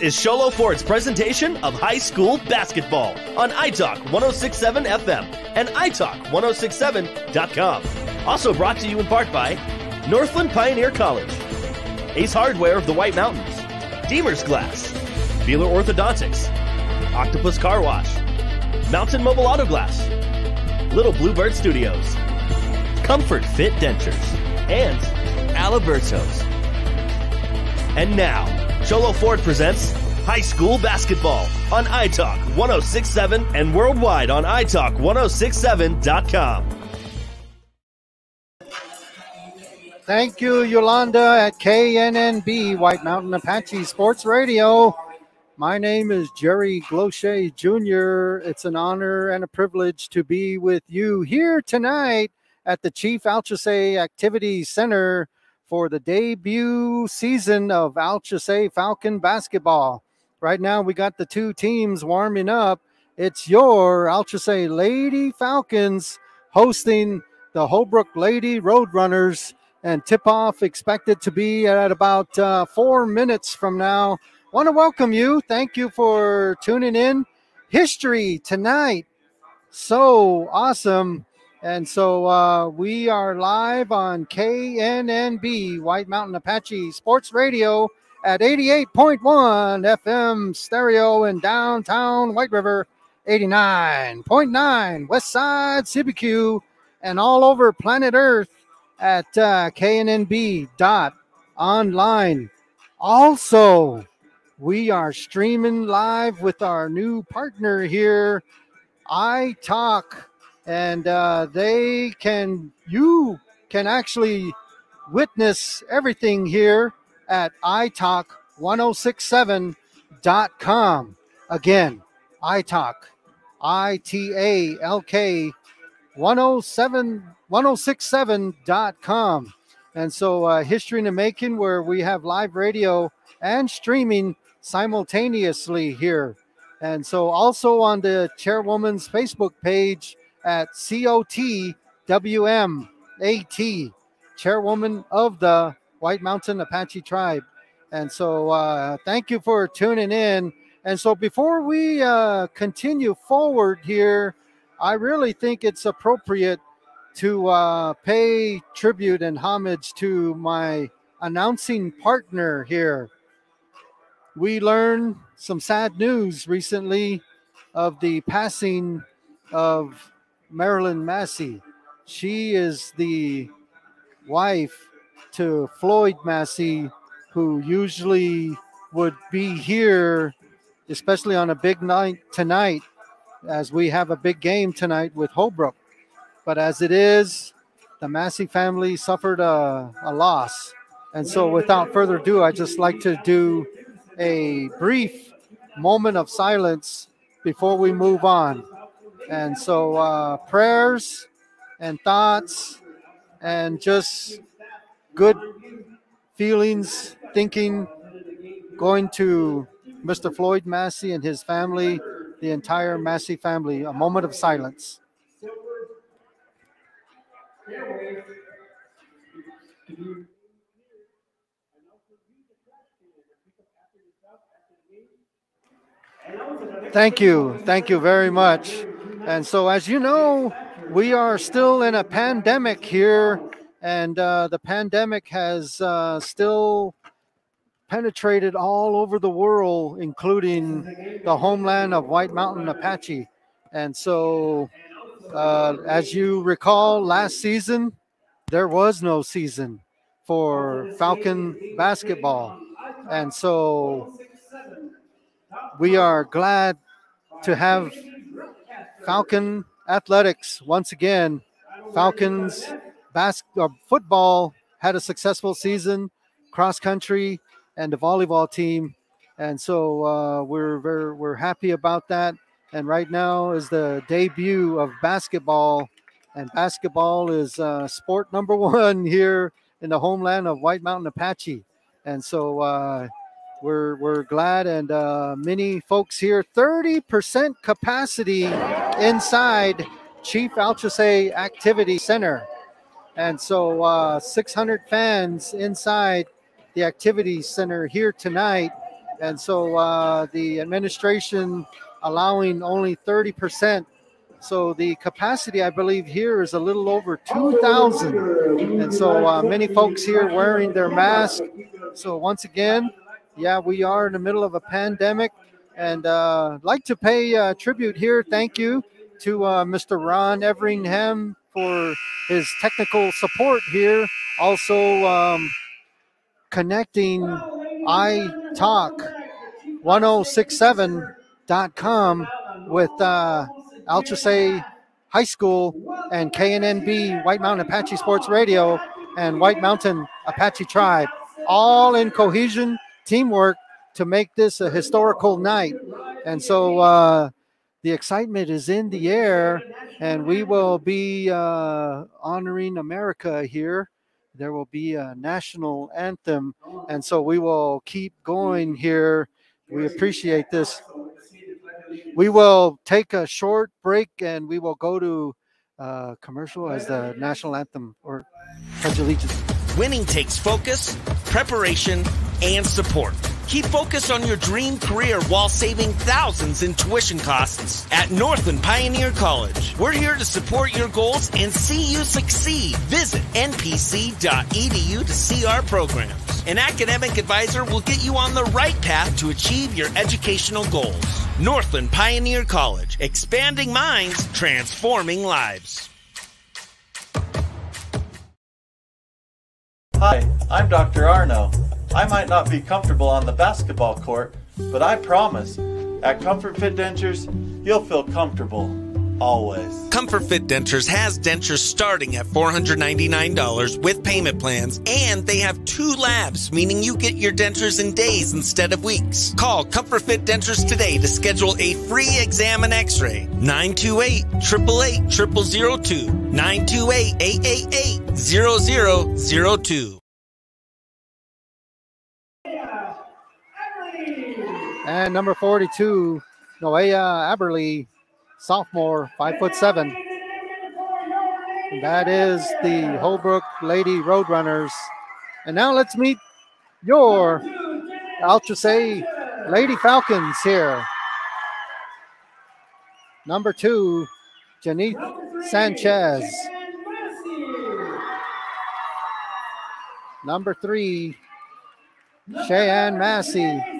Is Show Low Ford's presentation of high school basketball on iTalk 1067 FM and iTalk1067.com. Also brought to you in part by Northland Pioneer College, Ace Hardware of the White Mountains, Deemer's Glass, Beeler Orthodontics, Octopus Car Wash, Mountain Mobile Auto Glass, Little Bluebird Studios, Comfort Fit Dentures, and Aliberto's. And now, Show Low Ford presents High School Basketball on iTalk 1067 and worldwide on iTalk1067.com. Thank you, Yolanda at KNNB, White Mountain Apache Sports Radio. My name is Jerry Glochet Jr. It's an honor and a privilege to be with you here tonight at the Chief Alchesay Activity Center for the debut season of Alchesay Falcon basketball. Right now, we got the two teams warming up. It's your Alchesay Lady Falcons hosting the Holbrook Lady Roadrunners, and tip off expected to be at about uh, four minutes from now. Want to welcome you. Thank you for tuning in. History tonight. So awesome. And so uh, we are live on KNNB, White Mountain Apache Sports Radio at 88.1 FM stereo in downtown White River, 89.9 West Side CBQ, and all over planet Earth at uh, knnb.online. Also, we are streaming live with our new partner here, iTalk and uh, they can you can actually witness everything here at italk1067.com again italk i-t-a-l-k 107 1067.com and so uh, history in the making where we have live radio and streaming simultaneously here. And so also on the chairwoman's facebook page at COTWMAT, chairwoman of the White Mountain Apache Tribe. And so uh, thank you for tuning in. And so before we uh, continue forward here, I really think it's appropriate to uh, pay tribute and homage to my announcing partner here. We learned some sad news recently of the passing of Marilyn Massey. She is the wife to Floyd Massey, who usually would be here, especially on a big night tonight, as we have a big game tonight with Holbrook. But as it is, the Massey family suffered a, a loss. And so, without further ado, I just like to do a brief moment of silence before we move on. And so, uh, prayers and thoughts and just good feelings, thinking, going to Mr. Floyd Massey and his family, the entire Massey family, a moment of silence. Thank you. Thank you very much. And so, as you know, we are still in a pandemic here, and uh, the pandemic has uh, still penetrated all over the world, including the homeland of White Mountain Apache. And so, uh, as you recall, last season, there was no season for Falcon basketball. And so, we are glad to have Falcon Athletics once again. Falcons bas- uh, football had a successful season, cross country, and the volleyball team, and so uh, we're very, we're happy about that. And right now is the debut of basketball, and basketball is uh, sport number one here in the homeland of White Mountain Apache. And so uh, we're we're glad and uh, many folks here 30% capacity inside chief alchesay activity center and so uh, 600 fans inside the activity center here tonight And so uh, the administration allowing only 30%. So the capacity, I believe, here is a little over 2,000. And so uh, many folks here wearing their mask. So once again, yeah, we are in the middle of a pandemic. And uh, like to pay uh, tribute here. Thank you to uh, Mr. Ron Everingham for his technical support here. Also um, connecting iTalk 1067.com with uh, Alchesay High School and KNNB White Mountain Apache Sports Radio and White Mountain Apache Tribe, all in cohesion, teamwork to make this a historical night. And so uh, the excitement is in the air, and we will be uh, honoring America here. There will be a national anthem, and so we will keep going here. We appreciate this. We will take a short break, and we will go to uh, commercial as the national anthem or pledge allegiance. Winning takes focus, preparation, and support. Keep focused on your dream career while saving thousands in tuition costs at Northland Pioneer College. We're here to support your goals and see you succeed. Visit npc.edu to see our programs. An academic advisor will get you on the right path to achieve your educational goals. Northland Pioneer College, expanding minds, transforming lives. Hi, I'm Dr. Arno. I might not be comfortable on the basketball court, but I promise, at Comfort Fit Dentures, you'll feel comfortable. Always. Comfort Fit Dentures has dentures starting at $499 with payment plans, and they have two labs, meaning you get your dentures in days instead of weeks. Call Comfort Fit Dentures today to schedule a free exam and x-ray. 928 888 0002 928 888 0002 And number 42, Noah Aberly, sophomore, five foot seven. And that is the Holbrook Lady Roadrunners. And now let's meet your Alchesay Lady Falcons here. Number two, Janith Sanchez. Number three, Cheyenne Massey.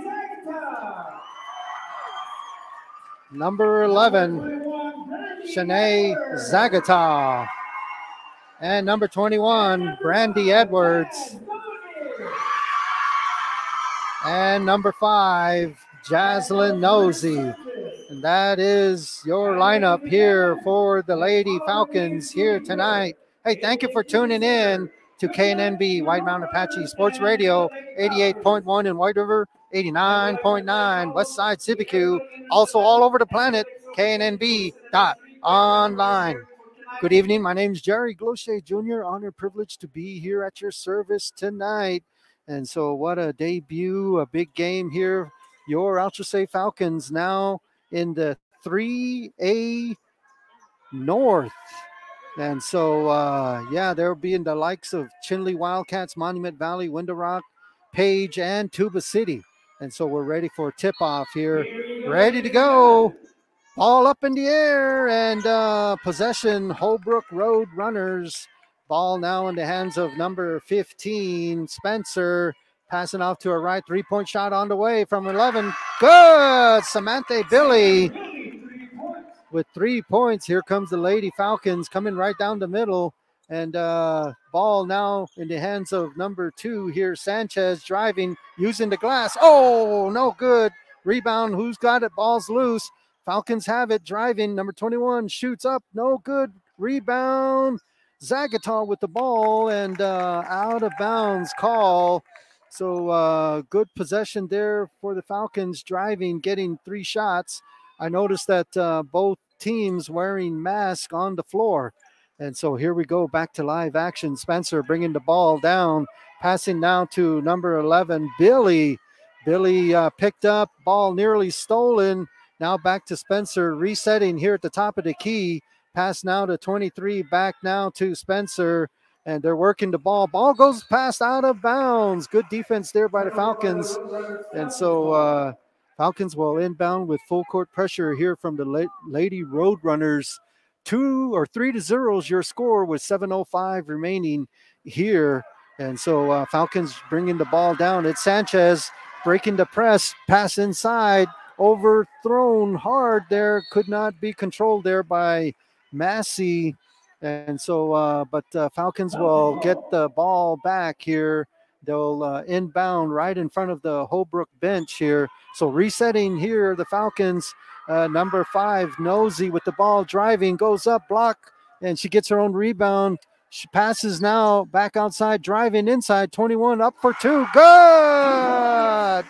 Number 11, Shanae Zagata. And number 21, Brandy Edwards. And number five, Jaslyn Nosey. And that is your lineup here for the Lady Falcons here tonight. Hey, thank you for tuning in to KNNB White Mountain Apache Sports Radio 88.1 in White River, 89.9 West Side also all over the planet, knnb.online. Good evening. My name is Jerry Glochet Jr. Honored privilege to be here at your service tonight. And so, what a debut, a big game here. Your Alchesay Falcons now in the 3A North. And so, uh, yeah, they'll be in the likes of Chinle Wildcats, Monument Valley, Window Rock, Page, and Tuba City. And so we're ready for tip off here. Ready to go. Ball up in the air and uh, possession, Holbrook Road Runners. Ball now in the hands of number 15, Spencer. Passing off to a right, three point shot on the way from 11. Good. Samantha Billy with three points. Here comes the Lady Falcons coming right down the middle. And uh, ball now in the hands of number two here, Sanchez driving, using the glass. Oh, no good. Rebound. Who's got it? Ball's loose. Falcons have it. Driving. Number 21 shoots up. No good. Rebound. Zagatal with the ball and uh, out of bounds call. So uh, good possession there for the Falcons, driving, getting three shots. I noticed that uh, both teams wearing masks on the floor. And so here we go back to live action. Spencer bringing the ball down, passing now to number 11, Billy. Billy uh, picked up, ball nearly stolen. Now back to Spencer, resetting here at the top of the key. Pass now to 23, back now to Spencer. and they're working the ball. Ball goes past out of bounds. Good defense there by the Falcons. And so uh, Falcons will inbound with full court pressure here from the Lady Roadrunners. Two or three to zero is your score with 7.05 remaining here. And so uh, Falcons bringing the ball down. It's Sanchez breaking the press, pass inside, overthrown hard there, could not be controlled there by Massey. And so, uh, but uh, Falcons will get the ball back here. They'll uh, inbound right in front of the Holbrook bench here. So resetting here, the Falcons, uh, number five, Nosy with the ball driving, goes up, block, and she gets her own rebound. She passes now back outside, driving inside, 21 up for two. Good!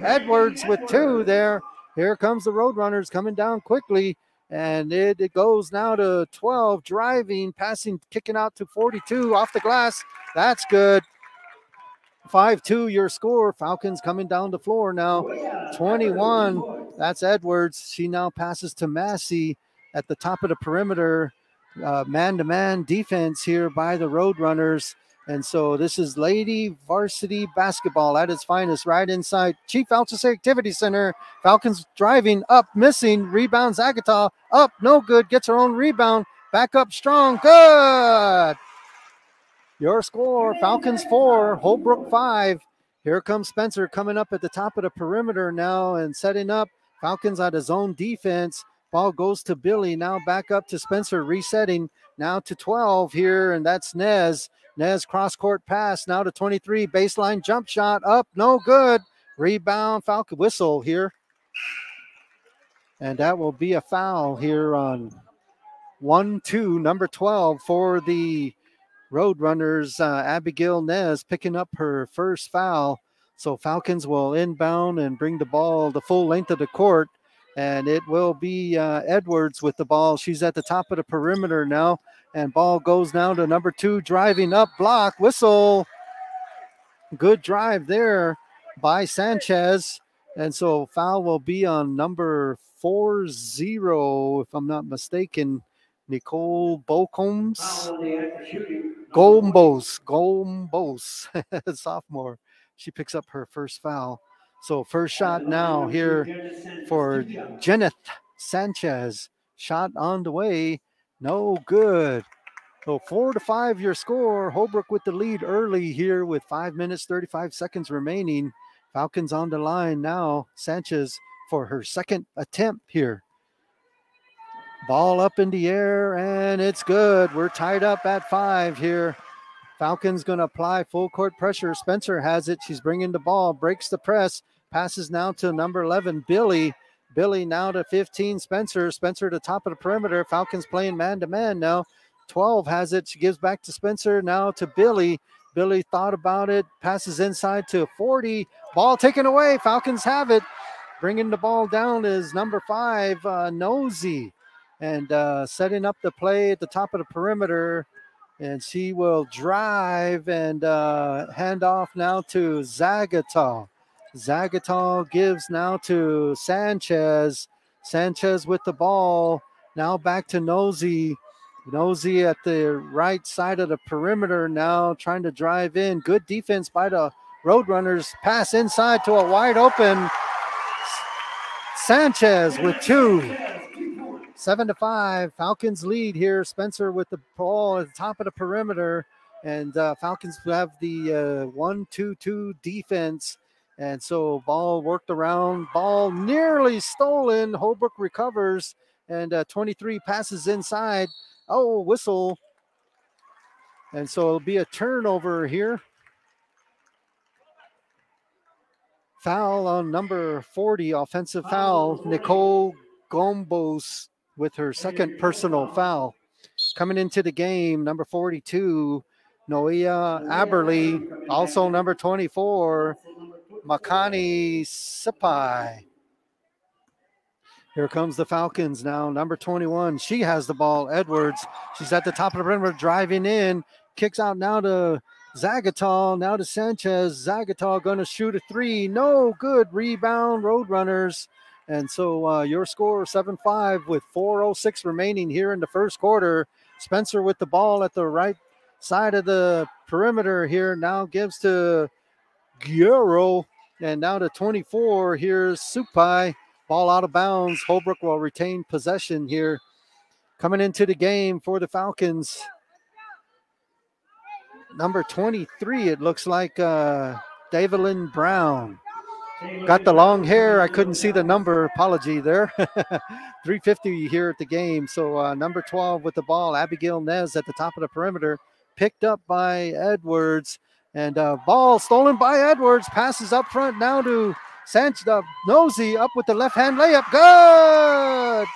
Edwards with two there. Here comes the Roadrunners coming down quickly. And it, it goes now to 12, driving, passing, kicking out to 42 off the glass. That's good. 5 2, your score. Falcons coming down the floor now. 21. That's Edwards. She now passes to Massey at the top of the perimeter. Man to man defense here by the Roadrunners. And so this is Lady Varsity Basketball at its finest, right inside Chief Alchesay Activity Center. Falcons driving up, missing, rebounds Zagatal up, no good, gets her own rebound, back up strong, good. Your score Falcons four, Holbrook five. Here comes Spencer coming up at the top of the perimeter now and setting up. Falcons on his own defense. Ball goes to Billy. Now back up to Spencer, resetting. Now to 12 here, and that's Nez. Nez cross court pass now to 23. Baseline jump shot up, no good. Rebound, Falcon whistle here. And that will be a foul here on 1 2, number 12 for the Roadrunners. Uh, Abigail Nez picking up her first foul. So Falcons will inbound and bring the ball the full length of the court. And it will be uh, Edwards with the ball. She's at the top of the perimeter now. And ball goes now to number two, driving up, block, whistle. Good drive there by Sanchez. And so foul will be on number 4 0, if I'm not mistaken. Nicole Bocombs. Gombos, Gombos, sophomore. She picks up her first foul. So first shot now here for Jeneth Sanchez. Shot on the way. No good. So four to five your score. Holbrook with the lead early here with five minutes, 35 seconds remaining. Falcons on the line now. Sanchez for her second attempt here. Ball up in the air and it's good. We're tied up at five here. Falcons going to apply full court pressure. Spencer has it. She's bringing the ball, breaks the press, passes now to number 11, Billy. Billy now to 15, Spencer. Spencer to top of the perimeter. Falcons playing man to man now. 12 has it. She gives back to Spencer. Now to Billy. Billy thought about it. Passes inside to 40. Ball taken away. Falcons have it. Bringing the ball down is number five, uh, Nosy. And uh, setting up the play at the top of the perimeter. And she will drive and uh, hand off now to Zagatal. Zagatal gives now to Sanchez. Sanchez with the ball. Now back to Nosey. Nosey at the right side of the perimeter now, trying to drive in. Good defense by the Roadrunners. Pass inside to a wide open Sanchez with two. Seven to five. Falcons lead here. Spencer with the ball at the top of the perimeter. And uh, Falcons have the uh, one, two, two defense and so ball worked around, ball nearly stolen. Holbrook recovers and uh, 23 passes inside. Oh, whistle. And so it'll be a turnover here. Foul on number 40, offensive foul. Nicole Gombos with her second personal foul. Coming into the game, number 42, Noia Aberly, also number 24, Makani Sipai. Here comes the Falcons now. Number 21. She has the ball. Edwards. She's at the top of the perimeter, driving in. Kicks out now to Zagatal. Now to Sanchez. Zagatal going to shoot a three. No good. Rebound. Roadrunners. And so uh, your score 7 5 with 4.06 remaining here in the first quarter. Spencer with the ball at the right side of the perimeter here. Now gives to Guerrero. And now to 24. Here's Supai. Ball out of bounds. Holbrook will retain possession here. Coming into the game for the Falcons. Number 23, it looks like uh, Brown. Got the long hair. I couldn't see the number. Apology there. 350 here at the game. So uh, number 12 with the ball, Abigail Nez at the top of the perimeter, picked up by Edwards. And uh, ball stolen by Edwards. Passes up front now to Sanchez. Uh, Nosey up with the left hand layup. Good.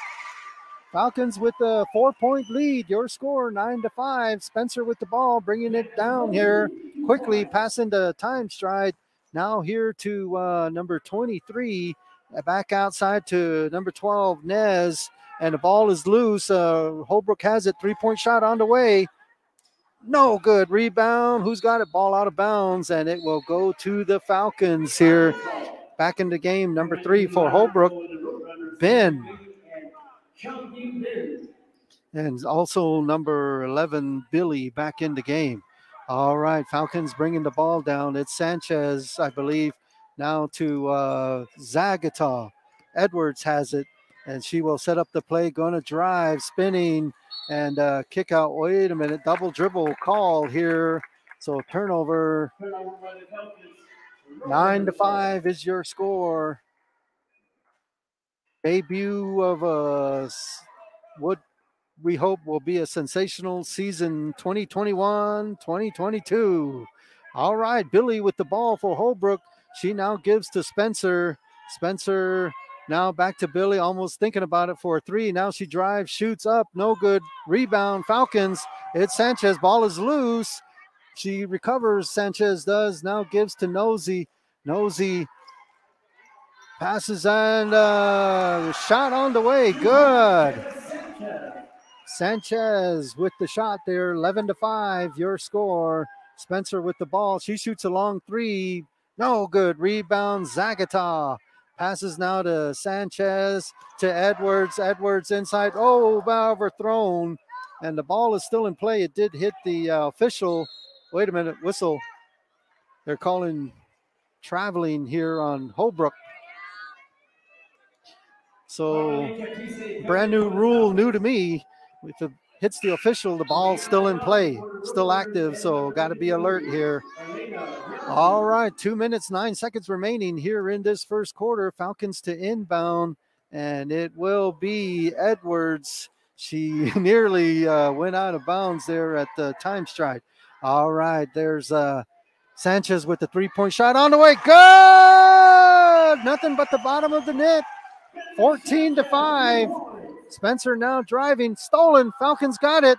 Falcons with a four point lead. Your score nine to five. Spencer with the ball, bringing it down here quickly, passing the time stride. Now here to uh, number 23, uh, back outside to number 12, Nez, and the ball is loose. Uh, Holbrook has it. Three point shot on the way. No good. Rebound. Who's got it? Ball out of bounds, and it will go to the Falcons here. Back in the game, number three for Holbrook. Ben. And also number 11, Billy, back in the game. All right, Falcons bringing the ball down. It's Sanchez, I believe, now to uh, Zagata. Edwards has it, and she will set up the play. Going to drive, spinning, and uh, kick out. Wait a minute, double dribble call here. So turnover. Nine to five is your score. Debut of a what we hope will be a sensational season 2021 2022. All right, Billy with the ball for Holbrook. She now gives to Spencer. Spencer now back to Billy, almost thinking about it for a three. Now she drives, shoots up, no good. Rebound, Falcons. It's Sanchez. Ball is loose. She recovers. Sanchez does. Now gives to Nosey. Nosey passes and uh, shot on the way. Good. Sanchez with the shot there, 11 to 5, your score. Spencer with the ball. She shoots a long three. No good. Rebound, Zagata. Passes now to Sanchez, to Edwards. Edwards inside. Oh, overthrown. And the ball is still in play. It did hit the uh, official. Wait a minute, whistle. They're calling traveling here on Holbrook. So, brand new rule, new to me. If it hits the official, the ball's still in play, still active. So, got to be alert here. All right, two minutes, nine seconds remaining here in this first quarter. Falcons to inbound, and it will be Edwards. She nearly uh, went out of bounds there at the time stride. All right, there's uh, Sanchez with the three point shot on the way. Good! Nothing but the bottom of the net. 14 to 5. Spencer now driving, stolen. Falcons got it.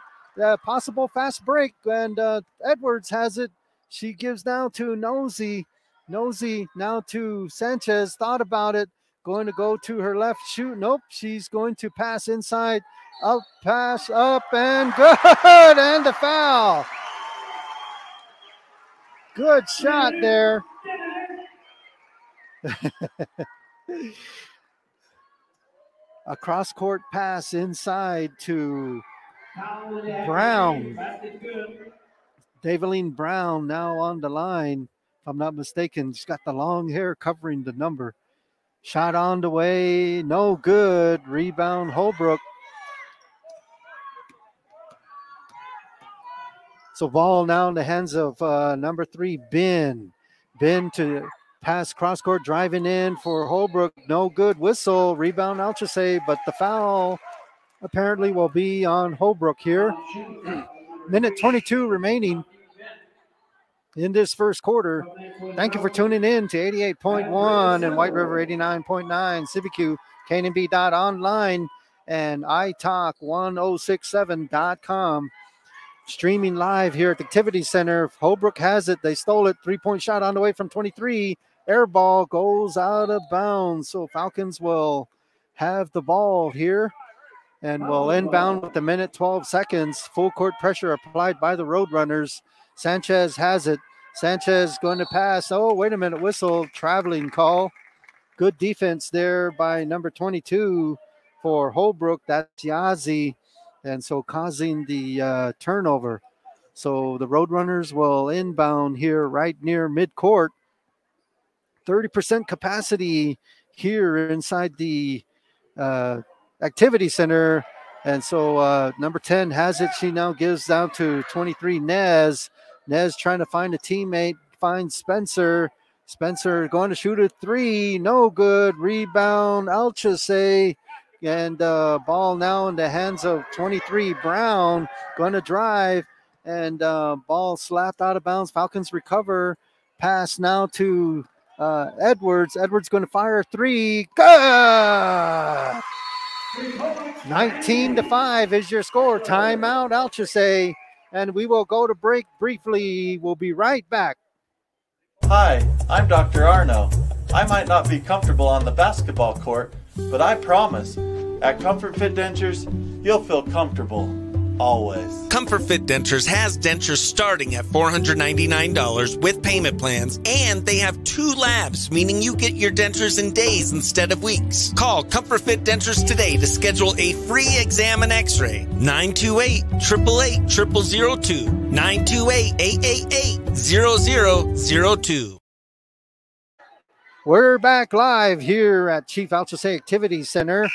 Possible fast break, and uh, Edwards has it. She gives now to Nosey. Nosey now to Sanchez. Thought about it. Going to go to her left shoot. Nope. She's going to pass inside. Up, pass up, and good. And the foul. Good shot there. a cross court pass inside to Brown. Daveline Brown now on the line. If I'm not mistaken, she's got the long hair covering the number. Shot on the way, no good. Rebound Holbrook. So ball now in the hands of uh, number three, Ben. Ben to Pass cross court driving in for Holbrook. No good whistle. Rebound Alchesay, but the foul apparently will be on Holbrook here. Minute 22 remaining in this first quarter. Thank you for tuning in to 88.1 and White River 89.9, Cibecue, KNNB.online, and italk1067.com. Streaming live here at the Activity Center. Holbrook has it. They stole it. Three point shot on the way from 23. Air ball goes out of bounds. So Falcons will have the ball here and will inbound with the minute 12 seconds. Full court pressure applied by the Roadrunners. Sanchez has it. Sanchez going to pass. Oh, wait a minute. Whistle, traveling call. Good defense there by number 22 for Holbrook. That's Yazi. And so causing the uh, turnover. So the Roadrunners will inbound here right near midcourt. 30% capacity here inside the uh, activity center. And so uh, number 10 has it. She now gives down to 23 Nez. Nez trying to find a teammate, finds Spencer. Spencer going to shoot a three. No good. Rebound. Alchesay. And uh, ball now in the hands of 23 Brown. Going to drive. And uh, ball slapped out of bounds. Falcons recover. Pass now to uh, Edwards. Edwards going to fire three. Good. 19 to 5 is your score. Timeout, Alchesay. And we will go to break briefly. We'll be right back. Hi, I'm Dr. Arno. I might not be comfortable on the basketball court, but I promise at Comfort Fit Dentures, you'll feel comfortable always. Comfort Fit Dentures has dentures starting at $499 with payment plans, and they have two labs, meaning you get your dentures in days instead of weeks. Call Comfort Fit Dentures today to schedule a free exam and x-ray. 928 888 0002 928 888 0002 We're back live here at Chief Alchesay Activity Center,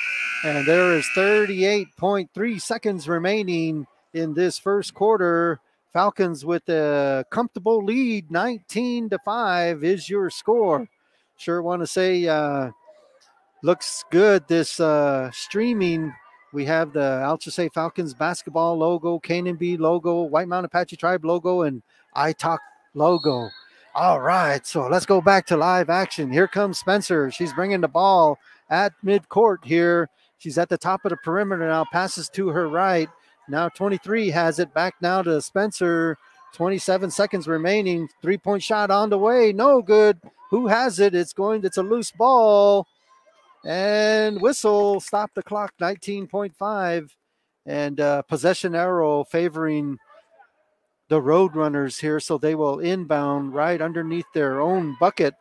and there is 38.3 seconds remaining in this first quarter. Falcons with a comfortable lead, 19 to 5 is your score. Sure want to say uh, looks good this uh, streaming. We have the Alchesay Falcons basketball logo, KNNB logo, White Mountain Apache Tribe logo, and I Talk logo. All right, so let's go back to live action. Here comes Spencer. She's bringing the ball at midcourt here. She's at the top of the perimeter now, passes to her right. Now 23 has it back now to Spencer. 27 seconds remaining. Three point shot on the way. No good. Who has it? It's going, it's a loose ball. And whistle, stop the clock, 19.5. And uh, possession arrow favoring the Roadrunners here. So they will inbound right underneath their own bucket.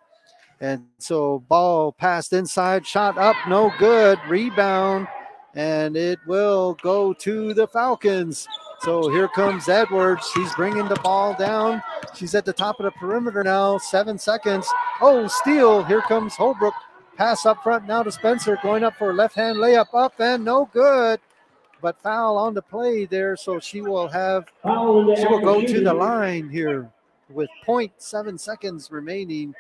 And so ball passed inside, shot up, no good. Rebound, and it will go to the Falcons. So here comes Edwards. She's bringing the ball down. She's at the top of the perimeter now. Seven seconds. Oh, steal. Here comes Holbrook. Pass up front now to Spencer. Going up for a left hand layup up and no good. But foul on the play there. So she will have, she will go to the line here with 0.7 seconds remaining.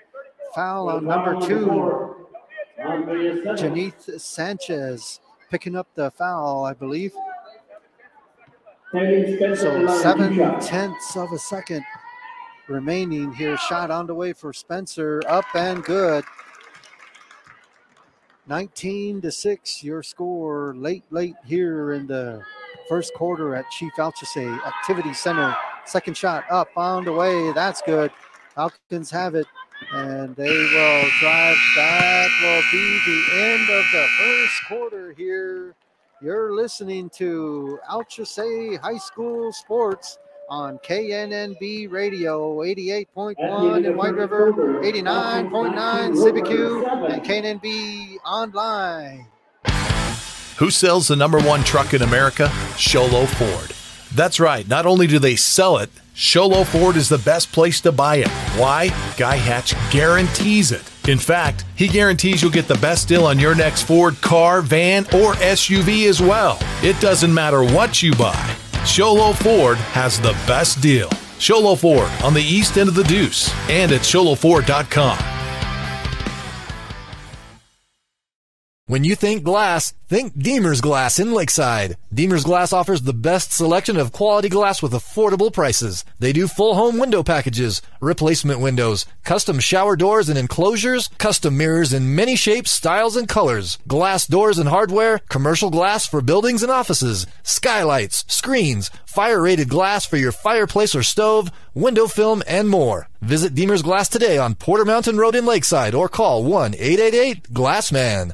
Foul on number two, Janith Sanchez picking up the foul, I believe. So seven tenths of a second remaining here. Shot on the way for Spencer. Up and good. 19 to 6, your score late, late here in the first quarter at Chief Alchesay Activity Center. Second shot up on the way. That's good. Falcons have it and they will drive. That will be the end of the first quarter here. You're listening to Alchesay High School Sports on KNNB Radio 88.1 in White River, 89.9 Cibecue, and KNNB Online. Who sells the number one truck in America? Show Low Ford. That's right. Not only do they sell it, Show Low Ford is the best place to buy it. Why? Guy Hatch guarantees it. In fact, he guarantees you'll get the best deal on your next Ford car, van, or SUV as well. It doesn't matter what you buy. Show Low Ford has the best deal. Show Low Ford on the east end of the Deuce and at showlowford.com. When you think glass, think Deemer's Glass in Lakeside. Deemer's Glass offers the best selection of quality glass with affordable prices. They do full home window packages, replacement windows, custom shower doors and enclosures, custom mirrors in many shapes, styles, and colors, glass doors and hardware, commercial glass for buildings and offices, skylights, screens, fire rated glass for your fireplace or stove, window film, and more. Visit Deemer's Glass today on Porter Mountain Road in Lakeside or call 1 888 Glassman.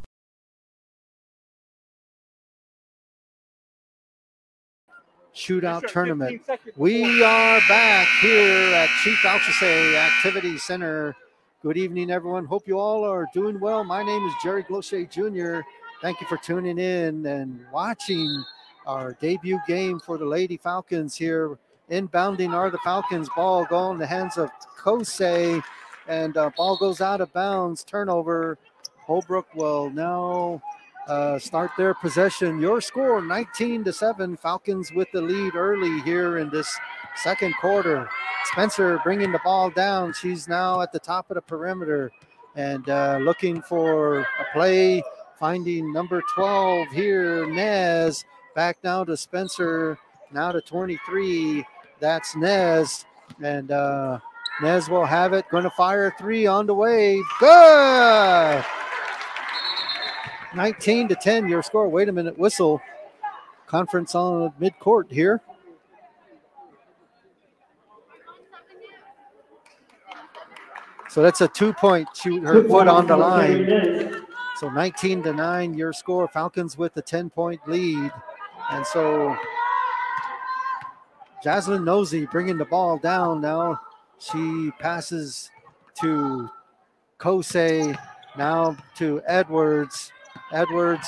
Shootout tournament. We are back here at Chief Alchesay Activity Center. Good evening, everyone. Hope you all are doing well. My name is Jerry Gloshay Jr. Thank you for tuning in and watching our debut game for the Lady Falcons here Inbounding are the Falcons. Ball going in the hands of Kosei, and uh, ball goes out of bounds. Turnover. Holbrook will now uh, start their possession. Your score 19 to 7. Falcons with the lead early here in this second quarter. Spencer bringing the ball down. She's now at the top of the perimeter and uh, looking for a play, finding number 12 here, Nez. Back now to Spencer, now to 23. That's Nez. And uh, Nez will have it. Going to fire three on the way. Good. 19 to 10, your score. Wait a minute, whistle. Conference on mid court here. So that's a two point shoot her foot on the line. So 19 to 9, your score. Falcons with a 10 point lead. And so Jaslyn Nosey bringing the ball down now. She passes to Kosei, now to Edwards. Edwards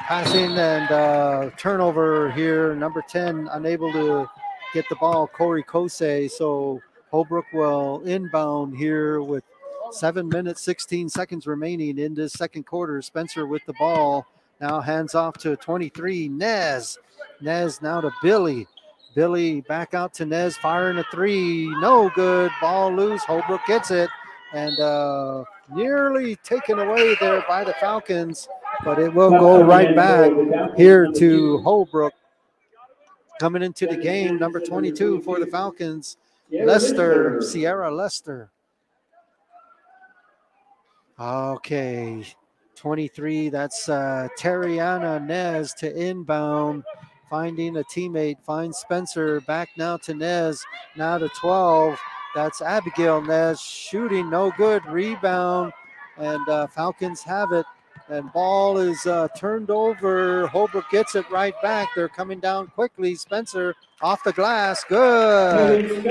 passing and uh, turnover here. Number 10 unable to get the ball. Corey Kosei. So Holbrook will inbound here with seven minutes, 16 seconds remaining in this second quarter. Spencer with the ball. Now hands off to 23, Nez. Nez now to Billy. Billy back out to Nez, firing a three. No good. Ball loose. Holbrook gets it. And uh, nearly taken away there by the Falcons, but it will go right back here to Holbrook. Coming into the game, number 22 for the Falcons, Lester, Sierra Lester. Okay, 23, that's uh, Terriana Nez to inbound, finding a teammate, finds Spencer, back now to Nez, now to 12. That's Abigail Nez shooting, no good, rebound, and uh, Falcons have it. And ball is uh, turned over. Holbrook gets it right back. They're coming down quickly. Spencer off the glass. Good.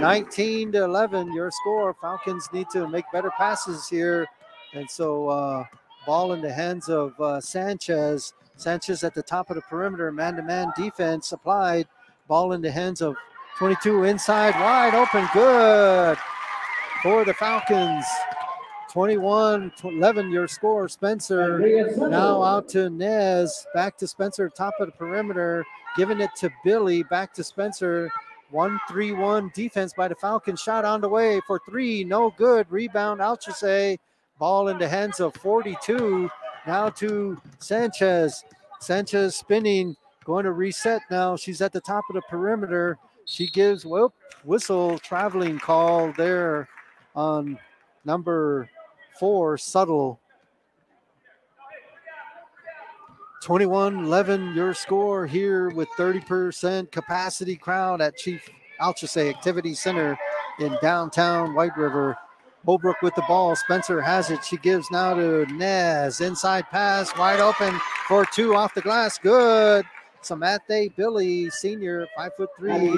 19 to 11, your score. Falcons need to make better passes here. And so uh, ball in the hands of uh, Sanchez. Sanchez at the top of the perimeter. Man to man defense applied. Ball in the hands of 22 inside, wide open. Good for the Falcons. 21 11 your score spencer now out to nez back to spencer top of the perimeter giving it to billy back to spencer 1-3-1 defense by the falcons shot on the way for three no good rebound Alchesay. ball in the hands of 42 now to sanchez sanchez spinning going to reset now she's at the top of the perimeter she gives whoop, whistle traveling call there on number four, Subtle. 21 11, your score here with 30% capacity crowd at Chief Alchesay Activity Center in downtown White River. Holbrook with the ball. Spencer has it. She gives now to Nez. Inside pass, wide open for two off the glass. Good. Samantha Billy, senior, five foot three,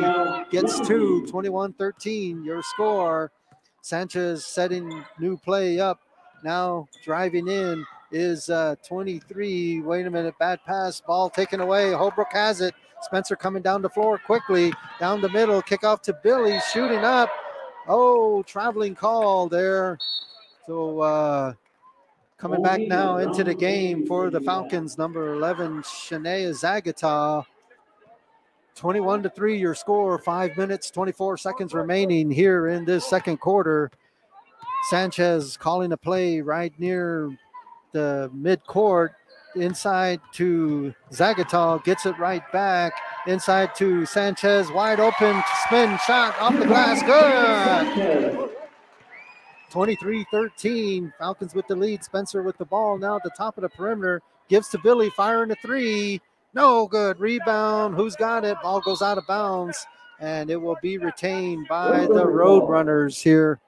gets two, 21 13, your score. Sanchez setting new play up now driving in is uh, 23. Wait a minute, bad pass, ball taken away. Holbrook has it. Spencer coming down the floor quickly, down the middle, kick off to Billy, shooting up. Oh, traveling call there. So uh, coming back now into the game for the Falcons, number 11, Shania Zagata. 21 to 3, your score, five minutes, 24 seconds remaining here in this second quarter. Sanchez calling a play right near the mid court inside to Zagatal, gets it right back. Inside to Sanchez, wide open, spin shot off the glass, good. 23 13. Falcons with the lead. Spencer with the ball now at the top of the perimeter. Gives to Billy, firing a three. No good. Rebound. Who's got it? Ball goes out of bounds, and it will be retained by the Roadrunners here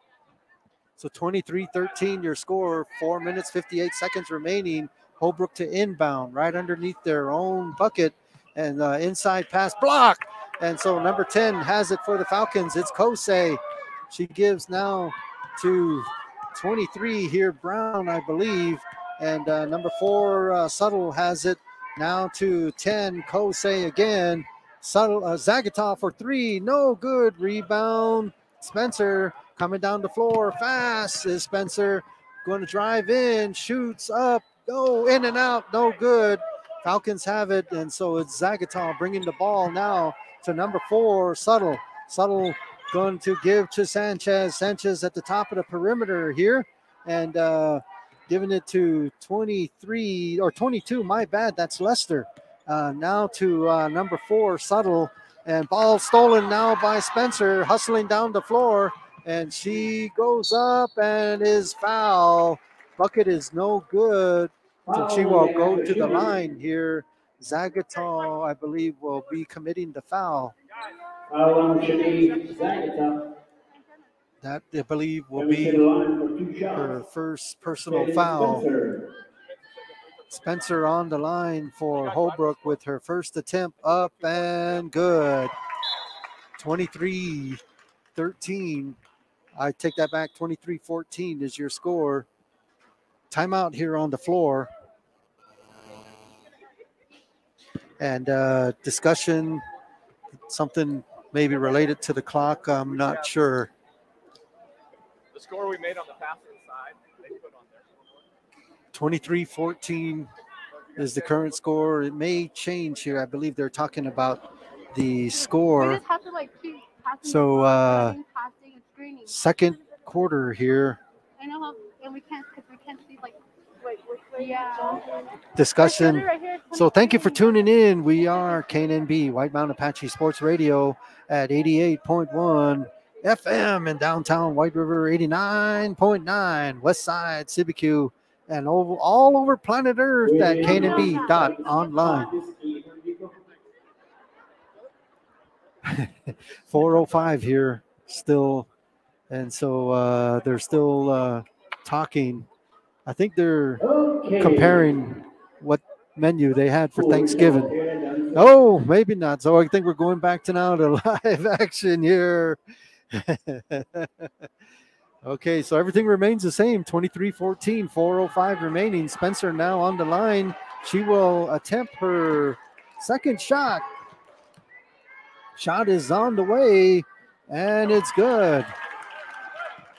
so 23 13, your score, four minutes, 58 seconds remaining. Holbrook to inbound right underneath their own bucket and uh, inside pass block. And so number 10 has it for the Falcons. It's Kosei. She gives now to 23 here, Brown, I believe. And uh, number four, uh, Subtle has it now to 10, Kosei again. Subtle, uh, Zagata for three. No good. Rebound. Spencer coming down the floor fast. Is Spencer going to drive in? Shoots up. Go in and out. No good. Falcons have it. And so it's Zagata bringing the ball now to number four, Subtle. Subtle going to give to Sanchez. Sanchez at the top of the perimeter here. And uh, giving it to 23 or 22. My bad. That's Lester. Uh, now to uh, number four, Subtle. And ball stolen now by Spencer, hustling down the floor. And she goes up and is foul. Bucket is no good. So she will go to the line here. Zagatal, I believe, will be committing the foul. Foul on Shanice Zagata. That, I believe, will be the line for two shots. her first personal foul. Spencer. Spencer on the line for Holbrook with her first attempt up and good. 23 13. I take that back. 23 14 is your score. Timeout here on the floor. And uh, discussion, something maybe related to the clock. I'm not sure. The score we made on the passing side, they put on there. 23 14 is the current score. It may change here. I believe they're talking about the We score. just have to like keep passing. So, uh, passing, passing and screening. Second quarter here. I know how, and we can't because we can't see like. Wait, which way? Yeah. Discussion. So thank you for tuning in. We are KNNB White Mountain Apache Sports Radio at 88.1 FM in downtown White River, 89.9 West Side Cibecue, and over, all over planet Earth at KNNB dot online. 405 here still and so uh, they're still uh, talking i think they're Okay. comparing what menu they had for thanksgiving. Oh maybe not. So i think we're going back to now to live action here. Okay so everything remains the same. 23 14 405 remaining. Spencer now on the line. She will attempt her second shot. Shot is on the way, and it's good.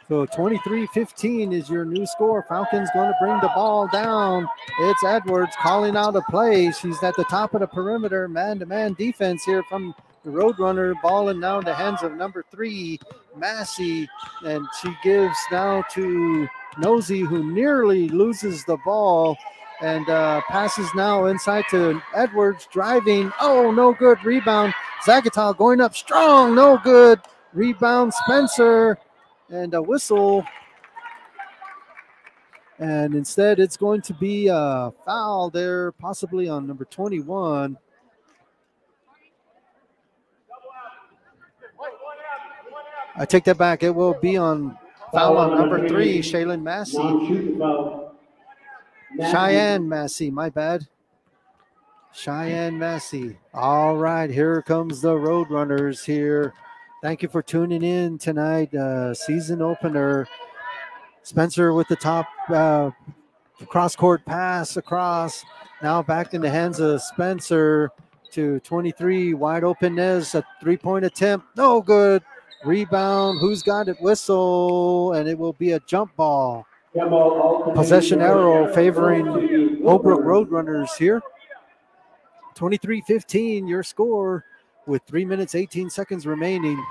So 23 15 is your new score. Falcons going to bring the ball down. It's Edwards calling out a play. She's at the top of the perimeter, man to man defense here from the Roadrunner. Balling now in the hands of number three, Massey. And she gives now to Nosy, who nearly loses the ball and uh, passes now inside to Edwards driving. Oh, no good rebound. Zagatal going up strong, no good. Rebound Spencer and a whistle. And instead, it's going to be a foul there, possibly on number 21. I take that back. It will be on foul on number three, Shaylin Massey. Cheyenne Massey, my bad. Cheyenne Massey. All right, here comes the Roadrunners here. Thank you for tuning in tonight. Uh, season opener. Spencer with the top uh, cross court pass across. Now back in the hands of Spencer to 23. Wide open Nez. A three point attempt. No good. Rebound. Who's got it? Whistle. And it will be a jump ball. Possession arrow favoring Holbrook Roadrunners here. 23 15, your score with three minutes, 18 seconds remaining.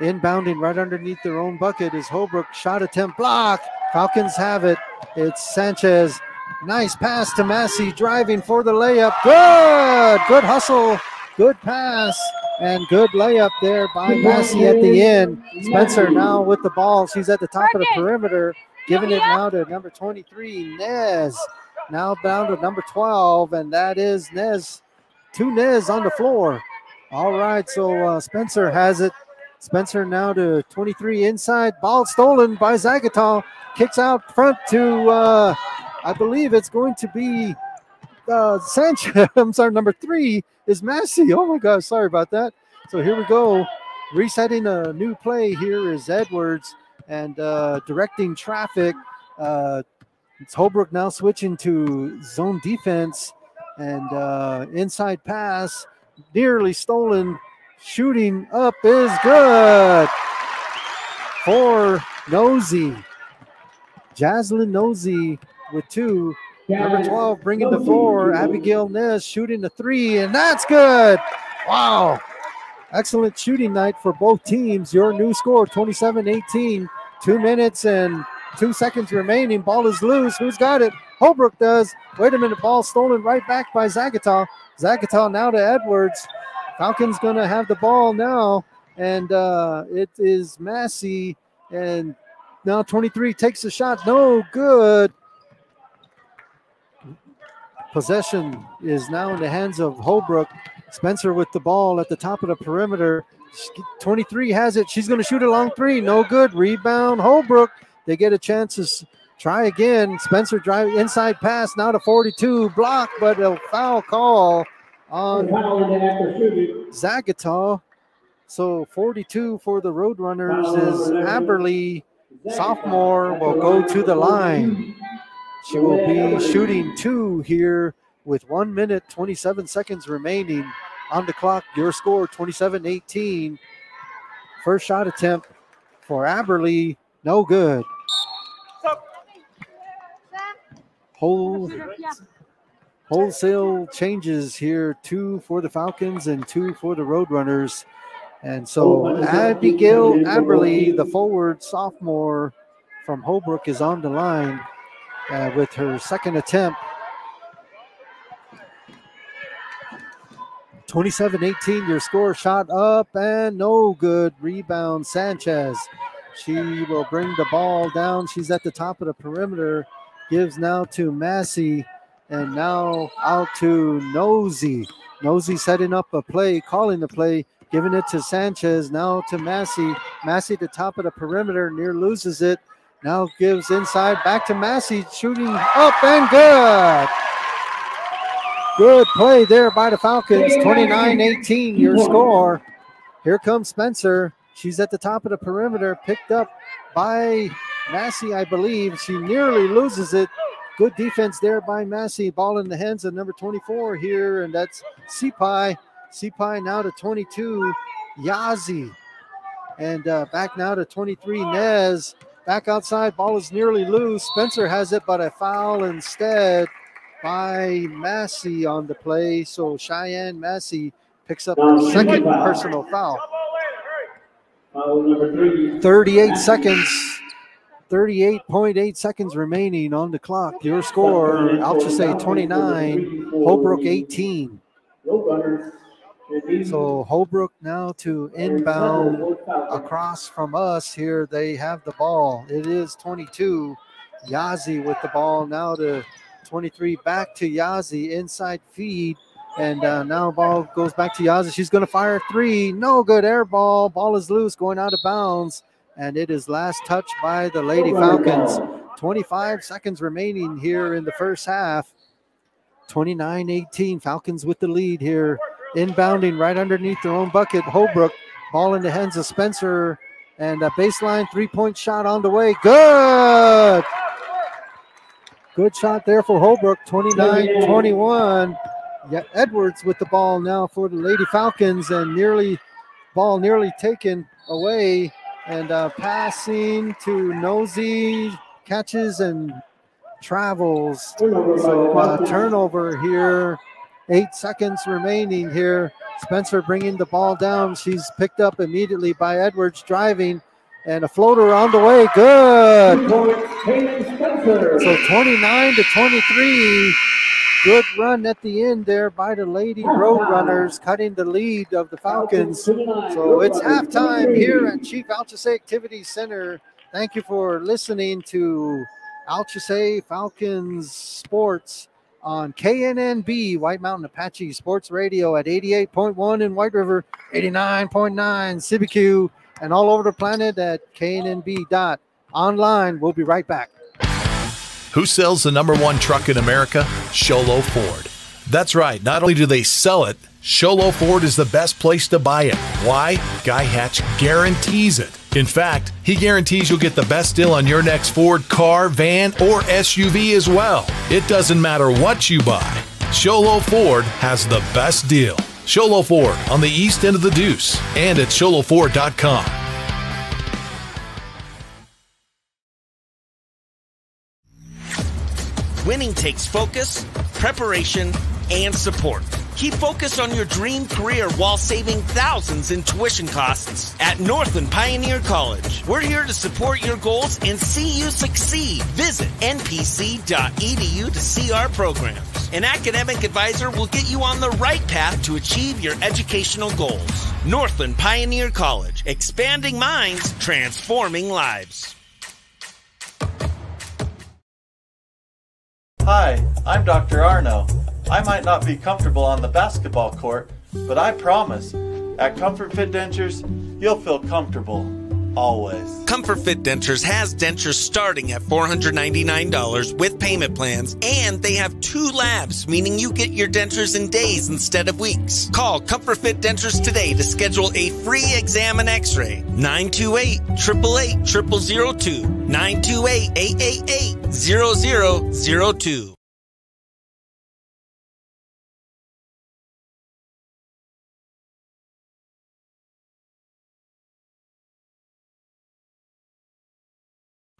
Inbounding right underneath their own bucket is Holbrook. Shot attempt block. Falcons have it. It's Sanchez. Nice pass to Massey, driving for the layup. Good. Good hustle. Good pass. And good layup there by Massey at the end. Spencer now with the ball. She's at the top of the perimeter. Giving it now to number 23, Nez. Now down to number 12, and that is Nez. Two Nez on the floor. All right, so uh, Spencer has it. Spencer now to 23 inside. Ball stolen by Zagatal. Kicks out front to, uh, I believe it's going to be uh, Sanchez. I'm sorry, number three is Massey. Oh my gosh, sorry about that. So here we go. Resetting a new play here is Edwards and uh, directing traffic. Uh, it's Holbrook now switching to zone defense and uh, inside pass. Nearly stolen. Shooting up is good for Nosy. Jaslyn Nosy with two. Number 12 bringing the four. Abigail Nez shooting the three, and that's good. Wow. Excellent shooting night for both teams. Your new score 27 18. Two minutes and two seconds remaining. Ball is loose. Who's got it? Holbrook does. Wait a minute. Ball stolen right back by Zagata. Zagata now to Edwards. Falcons going to have the ball now. And uh, it is Massey. And now 23 takes a shot. No good. Possession is now in the hands of Holbrook. Spencer with the ball at the top of the perimeter. 23 has it. She's going to shoot a long three. No good. Rebound. Holbrook. They get a chance to try again. Spencer drive inside pass now to 42. Block, but a foul call on Zagata. So 42 for the Roadrunners is Amberly, sophomore, will go to the line. She will be shooting two here with one minute, 27 seconds remaining on the clock. Your score 27 18. First shot attempt for Aberly, no good. Whole, wholesale changes here two for the Falcons and two for the Roadrunners. And so Abigail Aberly, the forward sophomore from Holbrook, is on the line uh, with her second attempt. 27 18, your score shot up and no good. Rebound Sanchez. She will bring the ball down. She's at the top of the perimeter. Gives now to Massey and now out to Nosey. Nosey setting up a play, calling the play, giving it to Sanchez. Now to Massey. Massey the top of the perimeter, near loses it. Now gives inside back to Massey, shooting up and good. Good play there by the Falcons. 29 18, your score. Here comes Spencer. She's at the top of the perimeter, picked up by Massey, I believe. She nearly loses it. Good defense there by Massey. Ball in the hands of number 24 here, and that's Sipai. Sipai now to 22, Yazi. And uh, back now to 23, Nez. Back outside, ball is nearly loose. Spencer has it, but a foul instead by Massey on the play. So Cheyenne Massey picks up her second personal foul. 38 seconds. 38.8 seconds remaining on the clock. Your score, I'll just say 29, Holbrook 18. So Holbrook now to inbound across from us here. They have the ball. It is 22. Yazi with the ball now to 23 back to Yazi inside feed. And uh, now ball goes back to Yazi. She's going to fire three. No good air ball. Ball is loose going out of bounds. And it is last touched by the Lady Falcons. 25 seconds remaining here in the first half. 29 18. Falcons with the lead here. Inbounding right underneath their own bucket. Holbrook. Ball in the hands of Spencer. And a baseline three point shot on the way. Good. Good shot there for Holbrook, 29 21. Yeah, Edwards with the ball now for the Lady Falcons and nearly ball nearly taken away and uh, passing to Nosy catches and travels. So uh, turnover here. Eight seconds remaining here. Spencer bringing the ball down. She's picked up immediately by Edwards driving and a floater on the way. Good. So 29 to 23. Good run at the end there by the Lady Roadrunners, cutting the lead of the Falcons. So it's halftime here at Chief Alchesay Activities Center. Thank you for listening to Alchesay Falcons Sports on KNNB, White Mountain Apache Sports Radio at 88.1 in White River, 89.9 Cibecue, and all over the planet at knnb.online. We'll be right back. Who sells the number one truck in America? Show Low Ford. That's right. Not only do they sell it, Show Low Ford is the best place to buy it. Why? Guy Hatch guarantees it. In fact, he guarantees you'll get the best deal on your next Ford car, van, or SUV as well. It doesn't matter what you buy, Show Low Ford has the best deal. Show Low Ford on the east end of the Deuce and at showlowford.com. Winning takes focus, preparation, and support. Keep focus on your dream career while saving thousands in tuition costs at Northland Pioneer College. We're here to support your goals and see you succeed. Visit npc.edu to see our programs. An academic advisor will get you on the right path to achieve your educational goals. Northland Pioneer College, expanding minds, transforming lives. Hi, I'm Dr. Arno. I might not be comfortable on the basketball court, but I promise, at Comfort Fit Dentures, you'll feel comfortable always. Comfort Fit Dentures has dentures starting at $499 with payment plans, and they have two labs, meaning you get your dentures in days instead of weeks. Call Comfort Fit Dentures today to schedule a free exam and x-ray. 928 888 0002 928 888 0002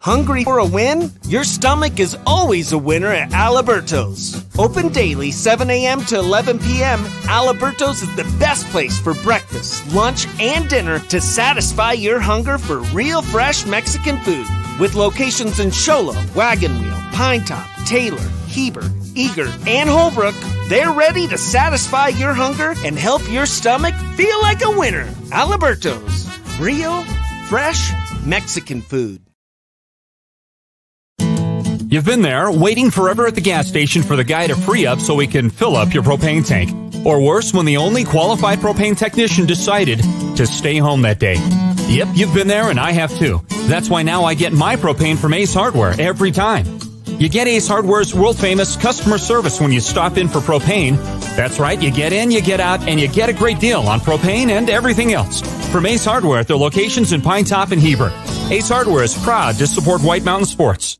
Hungry for a win? Your stomach is always a winner at Aliberto's. Open daily 7 a.m. to 11 p.m., Aliberto's is the best place for breakfast, lunch, and dinner to satisfy your hunger for real fresh Mexican food. With locations in Show Low, Wagon Wheel, Pine Top, Taylor, Heber, Eagar, and Holbrook, they're ready to satisfy your hunger and help your stomach feel like a winner. Aliberto's. Real, fresh Mexican food. You've been there, waiting forever at the gas station for the guy to free up so he can fill up your propane tank. Or worse, when the only qualified propane technician decided to stay home that day. Yep, you've been there and I have too. That's why now I get my propane from Ace Hardware every time. You get Ace Hardware's world famous customer service when you stop in for propane. That's right, you get in, you get out, and you get a great deal on propane and everything else. From Ace Hardware at their locations in Pine Top and Heber. Ace Hardware is proud to support White Mountain Sports.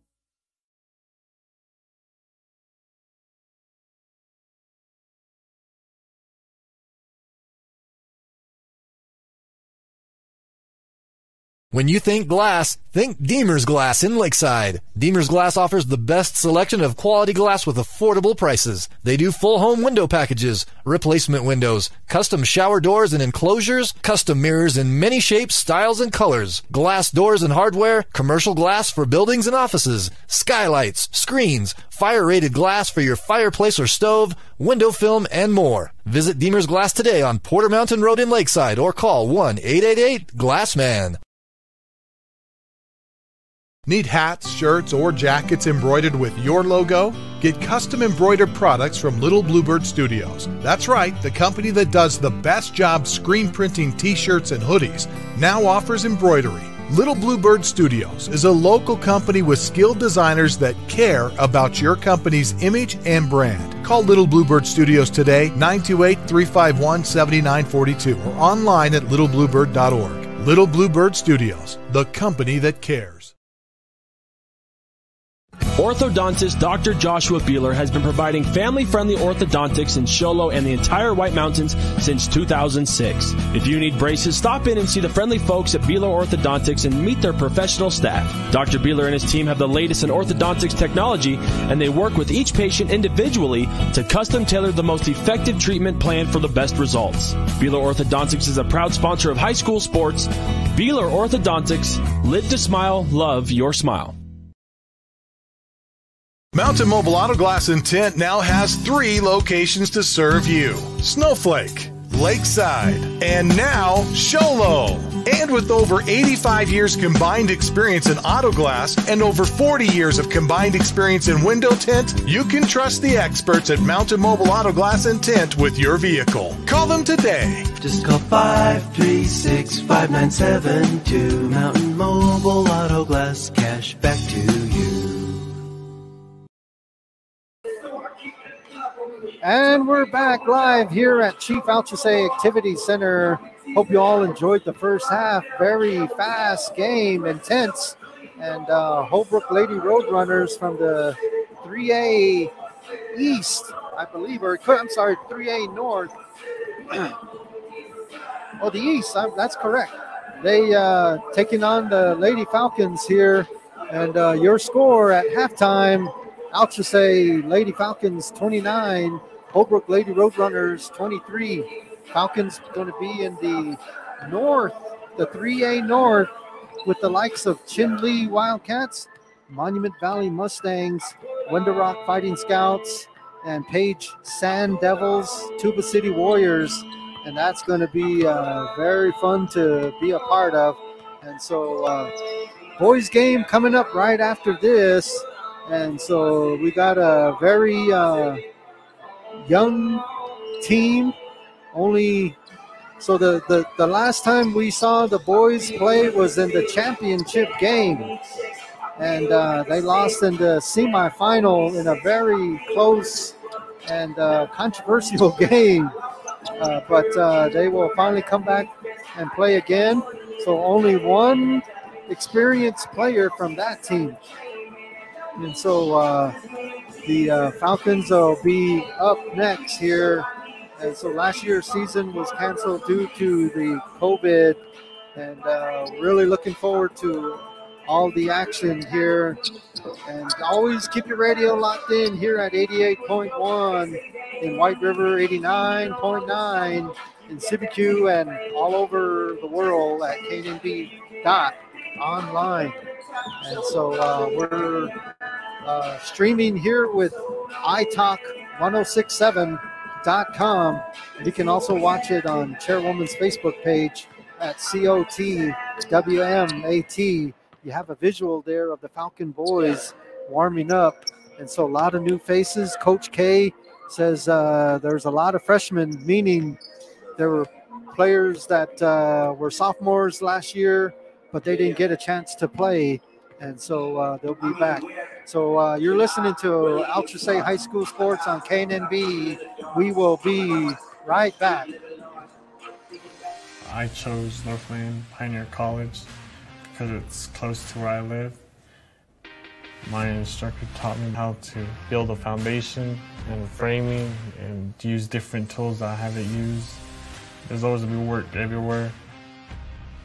When you think glass, think Deemer's Glass in Lakeside. Deemer's Glass offers the best selection of quality glass with affordable prices. They do full home window packages, replacement windows, custom shower doors and enclosures, custom mirrors in many shapes, styles, and colors, glass doors and hardware, commercial glass for buildings and offices, skylights, screens, fire rated glass for your fireplace or stove, window film, and more. Visit Deemer's Glass today on Porter Mountain Road in Lakeside or call 1 888 Glassman. Need hats, shirts, or jackets embroidered with your logo? Get custom embroidered products from Little Bluebird Studios. That's right, the company that does the best job screen printing t shirts and hoodies now offers embroidery. Little Bluebird Studios is a local company with skilled designers that care about your company's image and brand. Call Little Bluebird Studios today, 928 351 7942, or online at littlebluebird.org. Little Bluebird Studios, the company that cares. Orthodontist Dr. Joshua Beeler has been providing family friendly orthodontics in Show Low and the entire White Mountains since 2006. If you need braces, stop in and see the friendly folks at Beeler Orthodontics and meet their professional staff. Dr. Beeler and his team have the latest in orthodontics technology and they work with each patient individually to custom tailor the most effective treatment plan for the best results. Beeler Orthodontics is a proud sponsor of high school sports. Beeler Orthodontics, live to smile, love your smile. Mountain Mobile Auto Glass and Tint now has three locations to serve you Snowflake, Lakeside, and now Show Low. And with over 85 years combined experience in auto glass and over 40 years of combined experience in window tint, you can trust the experts at Mountain Mobile Auto Glass and Tint with your vehicle. Call them today. Just call 536 5972 Mountain Mobile Auto Glass Cash back to you. And we're back live here at Chief Alchesay Activity Center. Hope you all enjoyed the first half. Very fast game, intense. And uh, Holbrook Lady Roadrunners from the 3A East, I believe, or I'm sorry, 3A North, oh, the East. I'm, that's correct. They uh, taking on the Lady Falcons here, and uh, your score at halftime. Alchesay Lady Falcons 29, Holbrook Lady Roadrunners 23. Falcons going to be in the north, the 3A North, with the likes of Chinle Wildcats, Monument Valley Mustangs, Window Rock Fighting Scouts, and Page Sand Devils, Tuba City Warriors. And that's going to be uh, very fun to be a part of. And so, uh, boys' game coming up right after this. And so, we got a very uh, young team. Only so the, the the last time we saw the boys play was in the championship game, and uh, they lost in the semifinal in a very close and uh, controversial game. Uh, but uh, they will finally come back and play again. So only one experienced player from that team. And so uh, the uh, Falcons will be up next here. And so last year's season was canceled due to the COVID. And uh, really looking forward to all the action here. And always keep your radio locked in here at 88.1 in White River, 89.9 in Cibecue, and all over the world at knnb.online. And so uh, we're uh, streaming here with italk1067.com. You can also watch it on Chairwoman's Facebook page at COTWMAT. You have a visual there of the Falcon boys warming up. And so a lot of new faces. Coach K says uh, there's a lot of freshmen, meaning there were players that uh, were sophomores last year, but they didn't get a chance to play. And so uh, they'll be back. So uh, you're listening to Alchesay High School Sports on KNNB. We will be right back. I chose Northland Pioneer College because it's close to where I live. My instructor taught me how to build a foundation and framing and use different tools that I haven't used. There's always be work everywhere.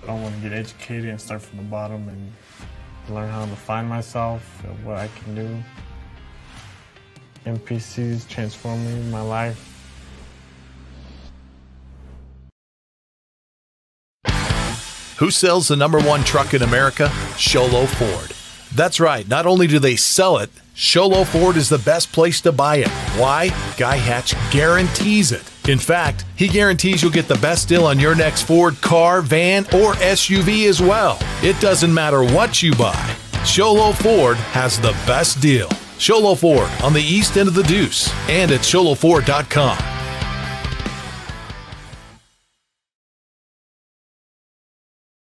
I want to get educated and start from the bottom and learn how to find myself and what I can do. NPC's transforming my life. Who sells the number one truck in America? Show Low Ford. That's right, not only do they sell it, Show Low Ford is the best place to buy it. Why? Guy Hatch guarantees it. In fact, he guarantees you'll get the best deal on your next Ford car, van, or SUV as well. It doesn't matter what you buy. Show Low Ford has the best deal. Show Low Ford on the east end of the Deuce and at showlowford.com.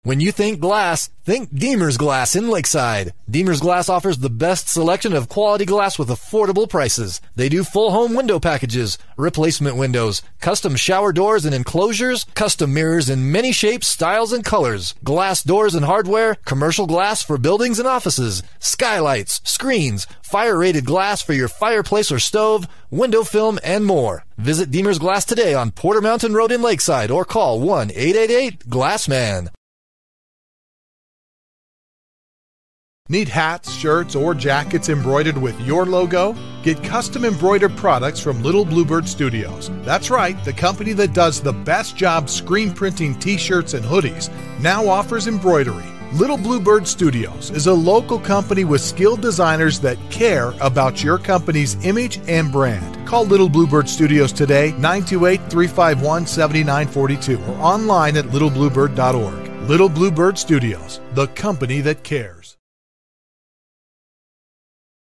When you think glass, think Deemer's Glass in Lakeside. Deemer's Glass offers the best selection of quality glass with affordable prices. They do full home window packages, replacement windows, custom shower doors and enclosures, custom mirrors in many shapes, styles, and colors, glass doors and hardware, commercial glass for buildings and offices, skylights, screens, fire rated glass for your fireplace or stove, window film, and more. Visit Deemer's Glass today on Porter Mountain Road in Lakeside or call 1 888 Glassman. Need hats, shirts, or jackets embroidered with your logo? Get custom embroidered products from Little Bluebird Studios. That's right, the company that does the best job screen printing t shirts and hoodies now offers embroidery. Little Bluebird Studios is a local company with skilled designers that care about your company's image and brand. Call Little Bluebird Studios today, 928 351 7942, or online at littlebluebird.org. Little Bluebird Studios, the company that cares.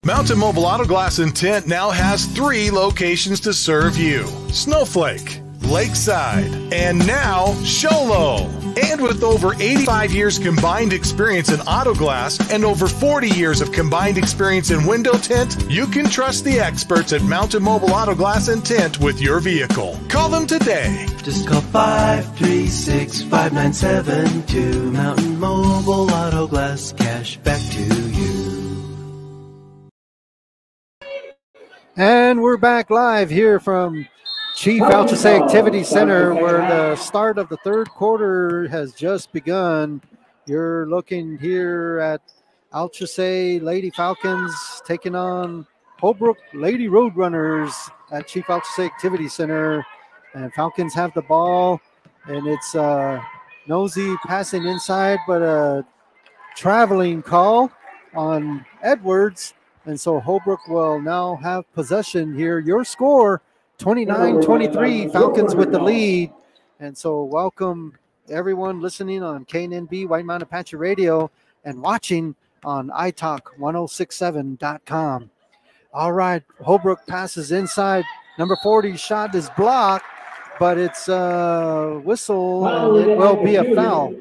Mountain Mobile Auto Glass and Tint now has three locations to serve you Snowflake, Lakeside, and now Show Low. And with over 85 years combined experience in auto glass and over 40 years of combined experience in window tint, you can trust the experts at Mountain Mobile Auto Glass and Tint with your vehicle. Call them today. Just call 536 5972 Mountain Mobile Auto Glass Cash back to you. And we're back live here from Chief Alchesay Activity Center, where the start of the third quarter has just begun. You're looking here at Alchesay Lady Falcons taking on Holbrook Lady Roadrunners at Chief Alchesay Activity Center. And Falcons have the ball, and it's uh, Nosy passing inside, but a traveling call on Edwards. And so Holbrook will now have possession here. Your score 29 23, Falcons with the lead. And so welcome everyone listening on KNNB White Mountain Apache Radio and watching on italk1067.com. All right, Holbrook passes inside. Number 40 shot is blocked, but it's a whistle and it will be a foul.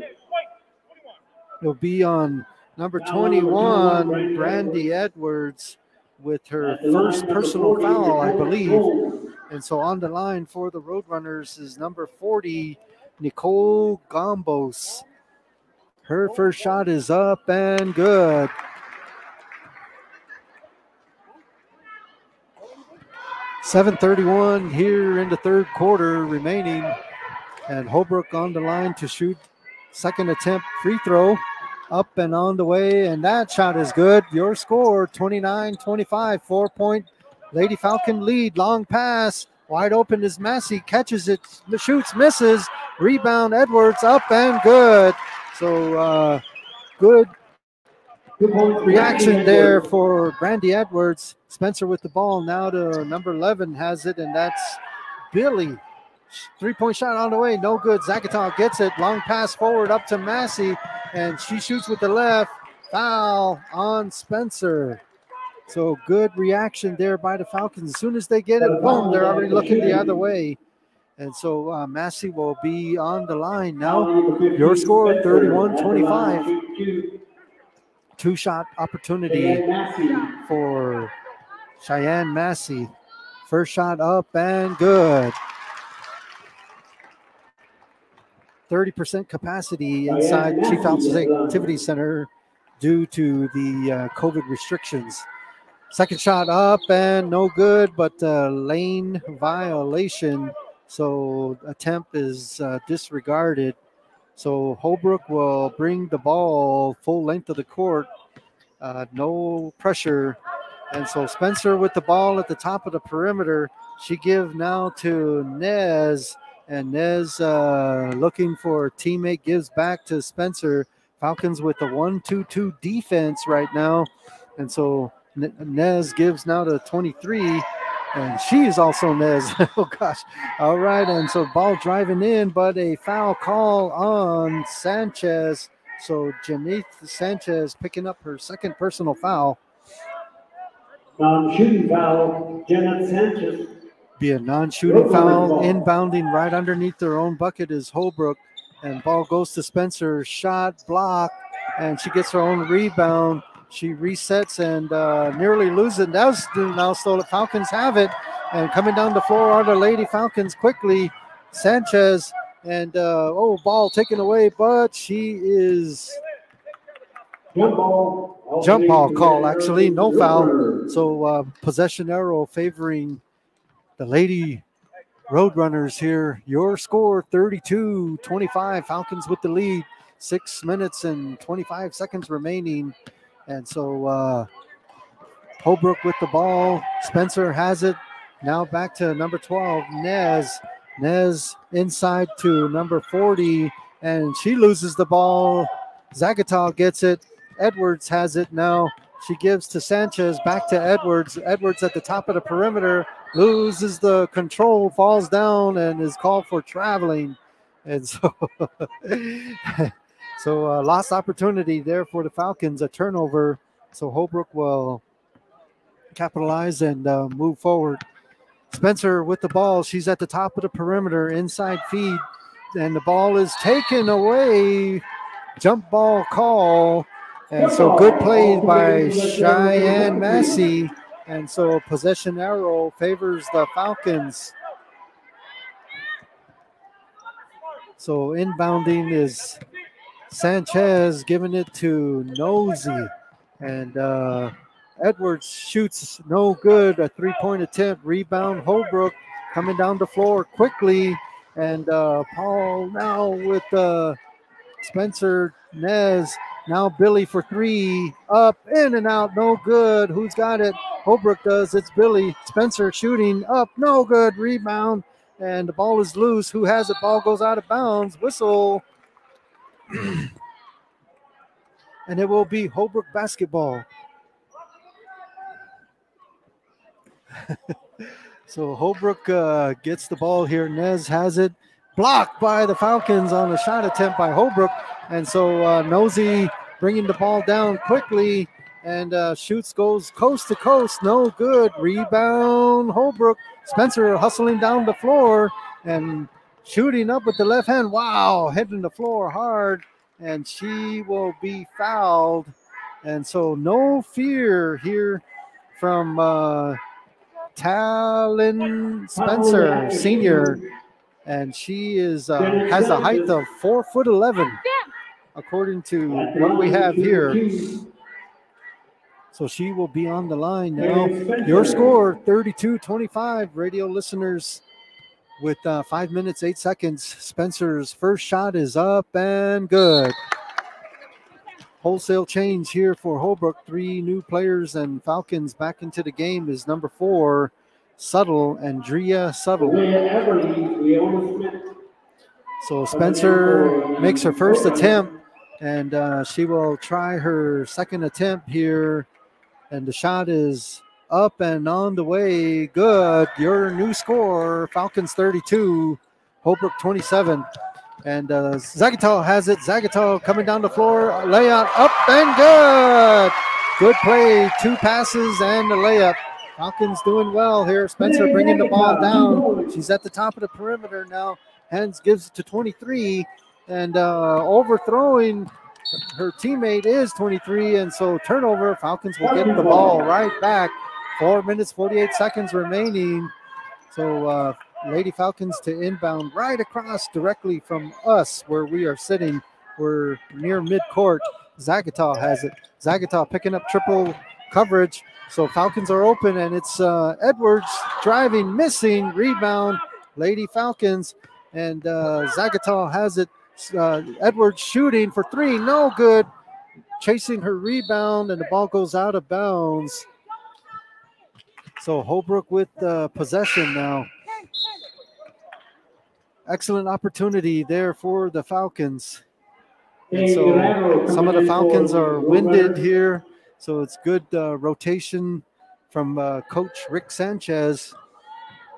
It'll be on number 21, Brandy Edwards, with her first personal foul, I believe. And so on the line for the Roadrunners is number 40, Nicole Gambos. Her first shot is up and good. Seven thirty-one here in the third quarter remaining, and Holbrook on the line to shoot second attempt free throw, up and on the way, and that shot is good. Your score 29-25, four-point Lady Falcon lead. Long pass, wide open is Massey, catches it, shoots, misses, rebound Edwards up and good. So uh, good reaction there for Brandy Edwards. Spencer with the ball now to number 11 has it, and that's Billy. Three point shot on the way, no good. Zagatal gets it. Long pass forward up to Massey, and she shoots with the left. Foul on Spencer. So good reaction there by the Falcons. As soon as they get it, boom, they're already looking the other way. And so uh, Massey will be on the line now. Your score 31 25. Two shot opportunity for Cheyenne Massey. First shot up and good. 30% capacity inside Chief Alchesay Activity Center due to the uh, COVID restrictions. Second shot up and no good, but uh, lane violation. So attempt is uh, disregarded. So Holbrook will bring the ball full length of the court. Uh, no pressure. And so Spencer with the ball at the top of the perimeter. She give now to Nez. And Nez uh, looking for teammate gives back to Spencer. Falcons with the 1 2 2 defense right now. And so Nez gives now to 23, and she is also Nez. oh gosh. All right, and so ball driving in, but a foul call on Sanchez. So Janeth Sanchez picking up her second personal foul. Non-shooting foul, Janet Sanchez. Be a non-shooting foul, inbounding right underneath their own bucket is Holbrook, and ball goes to Spencer. Shot block, and she gets her own rebound. She resets and uh, nearly loses. Now, now Stolen Falcons have it. And coming down the floor are the Lady Falcons quickly. Sanchez and uh, oh, ball taken away, but she is jump ball. Jump ball call, actually, no foul. So uh, possession arrow favoring the Lady Roadrunners here. Your score 32 25. Falcons with the lead. Six minutes and 25 seconds remaining. And so uh, Holbrook with the ball. Spencer has it. Now back to number 12, Nez. Nez inside to number 40, and she loses the ball. Zagatal gets it. Edwards has it now. She gives to Sanchez, back to Edwards. Edwards at the top of the perimeter loses the control, falls down, and is called for traveling. And so So uh, lost opportunity there for the Falcons, a turnover. So Holbrook will capitalize and uh, move forward. Spencer with the ball. She's at the top of the perimeter, inside feed, and the ball is taken away. Jump ball call. And so good play by Cheyenne Massey. And so possession arrow favors the Falcons. So inbounding is Sanchez giving it to Nosy. And uh, Edwards shoots no good. A three point attempt. Rebound Holbrook. coming down the floor quickly. And uh, Paul now with uh, Spencer Nez. Now Billy for three. Up, in and out. No good. Who's got it? Holbrook does. It's Billy. Spencer shooting up. No good. Rebound. And the ball is loose. Who has it? Ball goes out of bounds. Whistle. and it will be Holbrook basketball. so Holbrook uh, gets the ball here. Nez has it. Blocked by the Falcons on a shot attempt by Holbrook. And so uh, Nosy bringing the ball down quickly and uh, shoots, goes coast to coast. No good. Rebound, Holbrook. Spencer hustling down the floor and shooting up with the left hand. Wow, hitting the floor hard. And she will be fouled. And so no fear here from uh, Talon Spencer, senior. And she is uh, has a height of four foot eleven, according to what we have here. So she will be on the line now. Your score 32 25. Radio listeners with uh, five minutes, eight seconds. Spencer's first shot is up and good. Wholesale change here for Holbrook. Three new players and Falcons back into the game is number four, Subtle, Andrea Subtle. So Spencer makes her first attempt and uh, she will try her second attempt here and the shot is up and on the way. Good. Your new score Falcons 32, Holbrook 27. And uh, Zagatal has it. Zagatal coming down the floor. Layup up and good. Good play. Two passes and a layup. Falcons doing well here. Spencer bringing the ball down. She's at the top of the perimeter now. Hands gives it to 23 and uh, overthrowing her teammate is 23, and so turnover. Falcons will get the ball right back. Four minutes, 48 seconds remaining. So, uh, Lady Falcons to inbound right across directly from us where we are sitting. We're near midcourt. Zagatal has it. Zagatal picking up triple coverage. So Falcons are open, and it's uh, Edwards driving, missing, rebound. Lady Falcons, and uh, has it uh, Edwards shooting for three, no good. Chasing her rebound, and the ball goes out of bounds. So Holbrook with uh, possession now. Excellent opportunity there for the Falcons. And so some of the Falcons are winded here. So it's good uh, rotation from uh, Coach Rick Sanchez.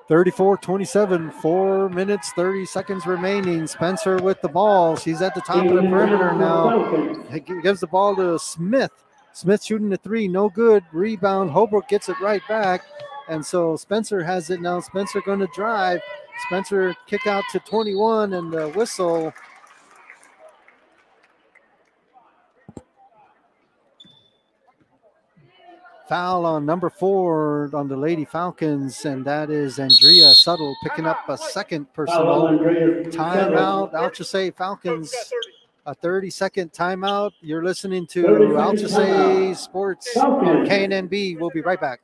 34 27, four minutes, 30 seconds remaining. Spencer with the ball. She's at the top of the perimeter now. He gives the ball to Smith. Smith shooting the three, no good. Rebound. Holbrook gets it right back. And so Spencer has it now. Spencer going to drive. Spencer kick out to 21 and the whistle. Foul on number four on the Lady Falcons, and that is Andrea Subtle picking up a second personal timeout. Alchesay Falcons, a 30 second timeout. You're listening to Alchesay Sports on KNNB. We'll be right back.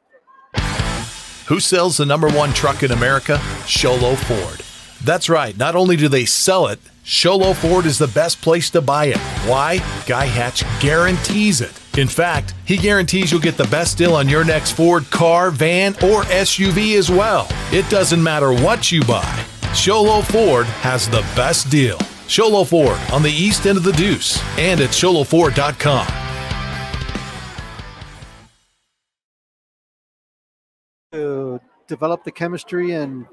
Who sells the number one truck in America? Show Low Ford. That's right. Not only do they sell it, Show Low Ford is the best place to buy it. Why? Guy Hatch guarantees it. In fact, he guarantees you'll get the best deal on your next Ford car, van, or SUV as well. It doesn't matter what you buy. Show Low Ford has the best deal. Show Low Ford on the east end of the Deuce and at showlowford.com. To develop the chemistry and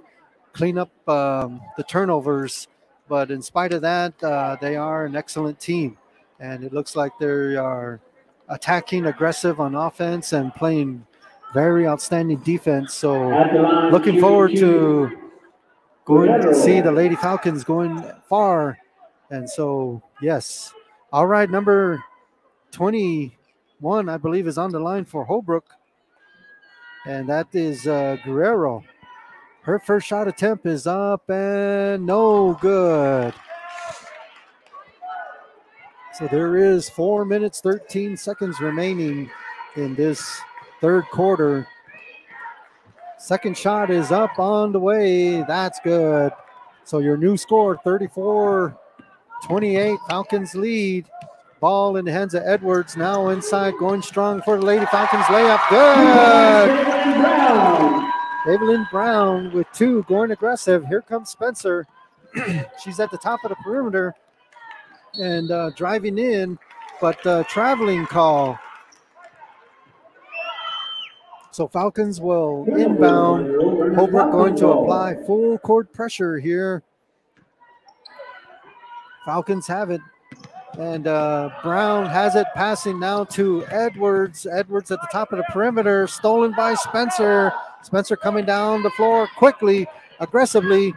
clean up um, the turnovers, but in spite of that, uh, they are an excellent team, and it looks like they are attacking, aggressive on offense, and playing very outstanding defense. So, looking forward to going to see the Lady Falcons going far. And so, yes. All right, number 21, I believe, is on the line for Holbrook. And that is uh, Guerrero. Her first shot attempt is up and no good. So there is four minutes, 13 seconds remaining in this third quarter. Second shot is up on the way. That's good. So your new score 34 28. Falcons lead. Ball in the hands of Edwards. Now inside, going strong for the Lady Falcons layup. Good. Evelyn Brown with two, going aggressive. Here comes Spencer. She's at the top of the perimeter and uh, driving in, but uh, traveling call. So Falcons will inbound. Holbrook going to apply full court pressure here. Falcons have it. And uh, Brown has it passing now to Edwards. Edwards at the top of the perimeter, stolen by Spencer. Spencer coming down the floor quickly, aggressively.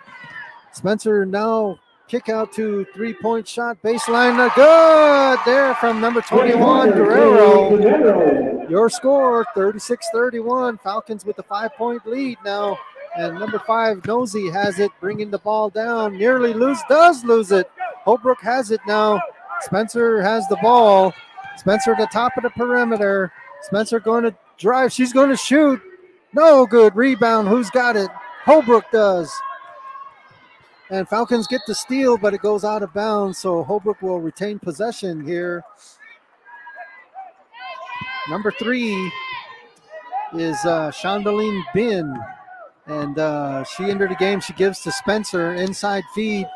Spencer now kick out to three point shot baseline. Good there from number 21, Guerrero. Your score 36 31. Falcons with the five point lead now. And number five, Nosy has it, bringing the ball down. Nearly lose, does lose it. Holbrook has it now. Spencer has the ball. Spencer at the top of the perimeter. Spencer going to drive. She's going to shoot. No good. Rebound. Who's got it? Holbrook does. And Falcons get the steal, but it goes out of bounds. So Holbrook will retain possession here. Number three is uh, Shondaline Bin. And uh, she entered the game. She gives to Spencer. Inside feed.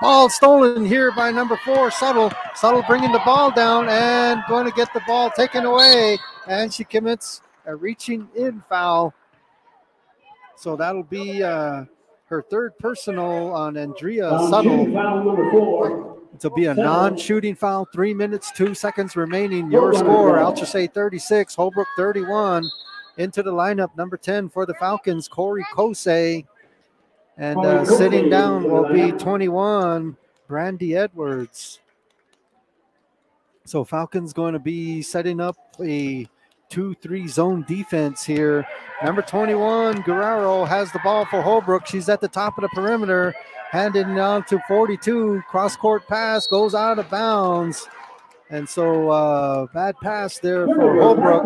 Ball stolen here by number four, Subtle. Subtle bringing the ball down and going to get the ball taken away. And she commits a reaching in foul. So that'll be uh, her third personal on Andrea Subtle. It'll be a non-shooting foul. Three minutes, two seconds remaining. Your score, Alchesay 36, Holbrook 31. Into the lineup, number 10 for the Falcons, Corey Kosei. And uh, sitting down will be 21, Brandy Edwards. So Falcons going to be setting up a 2-3 zone defense here. Number 21, Guerrero has the ball for Holbrook. She's at the top of the perimeter, handing down to 42. Cross-court pass goes out of bounds. And so uh, bad pass there for Holbrook.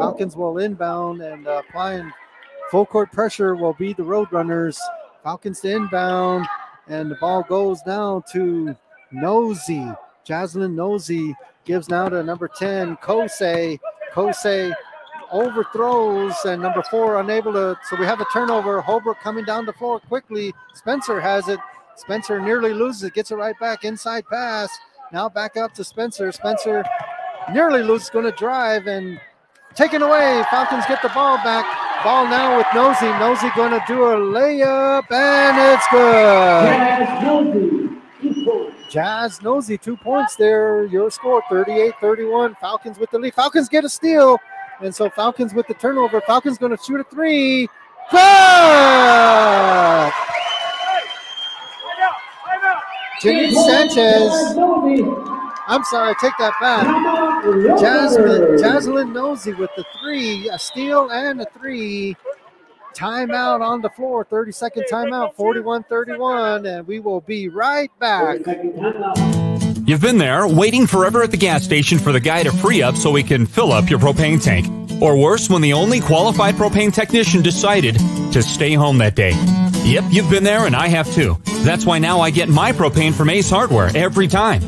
Falcons will inbound and uh, applying full court pressure will be the Roadrunners. Falcons to inbound, and the ball goes down to Nosy. Jaslyn Nosy gives now to number 10, Kosei. Kosei overthrows, and number four unable to. So we have a turnover. Holbrook coming down the floor quickly. Spencer has it. Spencer nearly loses it, gets it right back. Inside pass. Now back up to Spencer. Spencer nearly loses, going to drive and taken away. Falcons get the ball back. Ball now with Nosy. Nosy going to do a layup, and it's good. Jazz Nosy, two points there. Your score 38 31. Falcons with the lead. Falcons get a steal. And so Falcons with the turnover. Falcons going to shoot a three. Good. Janine Sanchez. I'm sorry, I take that back. Jasmine, Jaslyn Nosy with the three, a steal and a three. Timeout on the floor, 30 second timeout, 41 31, and we will be right back. You've been there waiting forever at the gas station for the guy to free up so he can fill up your propane tank. Or worse, when the only qualified propane technician decided to stay home that day. Yep, you've been there and I have too. That's why now I get my propane from Ace Hardware every time.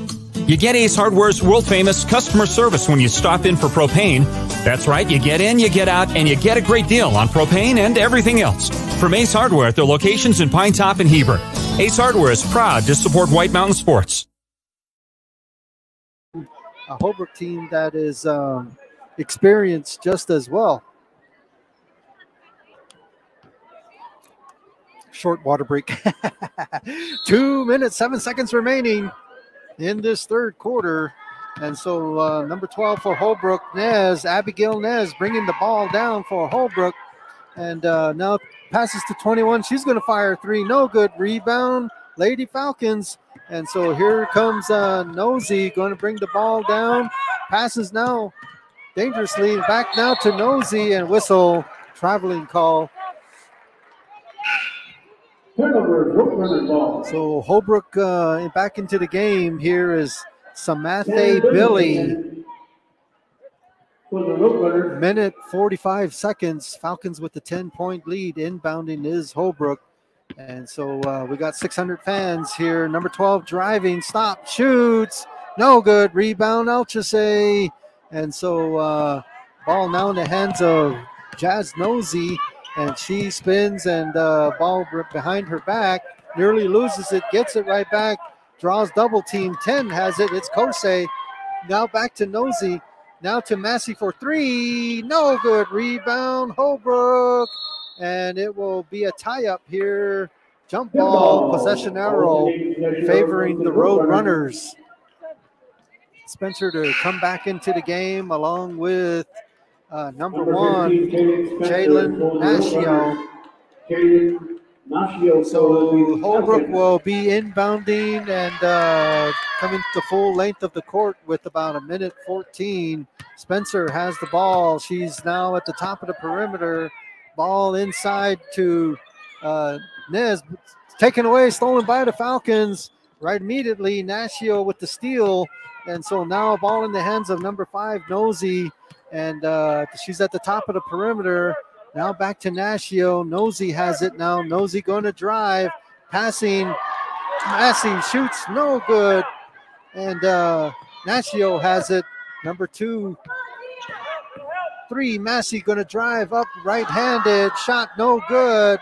You get Ace Hardware's world famous customer service when you stop in for propane. That's right, you get in, you get out, and you get a great deal on propane and everything else. From Ace Hardware at their locations in Pine Top and Heber. Ace Hardware is proud to support White Mountain Sports. A Holbrook team that is um, experienced just as well. Short water break. Two minutes, seven seconds remaining in this third quarter. And so uh, number 12 for Holbrook, Nez, Abigail Nez bringing the ball down for Holbrook. And uh, now passes to 21. She's going to fire three. No good. Rebound, Lady Falcons. And so here comes uh, Nosy going to bring the ball down. Passes now dangerously. Back now to Nosy and whistle. Traveling call. So Holbrook uh, back into the game. Here is Samathe Billy. Minute 45 seconds. Falcons with the 10 point lead. Inbounding is Holbrook. And so uh, we got 600 fans here. Number 12 driving, stop, shoots, no good. Rebound, Alchesay. And so uh, ball now in the hands of Jazz Nosey. And she spins and uh, ball behind her back. Nearly loses it, gets it right back, draws double team. 10 has it. It's Kosei. Now back to Nosey. Now to Massey for three. No good. Rebound, Holbrook and it will be a tie up here. Jump ball, possession arrow, favoring the Road Runners. Spencer to come back into the game along with uh, number one, Jalen Nashio. So Holbrook will be inbounding and uh, coming the full length of the court with about a minute 14. Spencer has the ball. She's now at the top of the perimeter. Ball inside to uh, Nez, taken away, stolen by the Falcons. Right immediately, Nashio with the steal. And so now ball in the hands of number five, Nosey. And uh, she's at the top of the perimeter. Now back to Nashio. Nosey has it now. Nosey going to drive, passing. Massey shoots, no good. And uh, Nashio has it. Number two, three. Massey going to drive up right handed. Shot no good.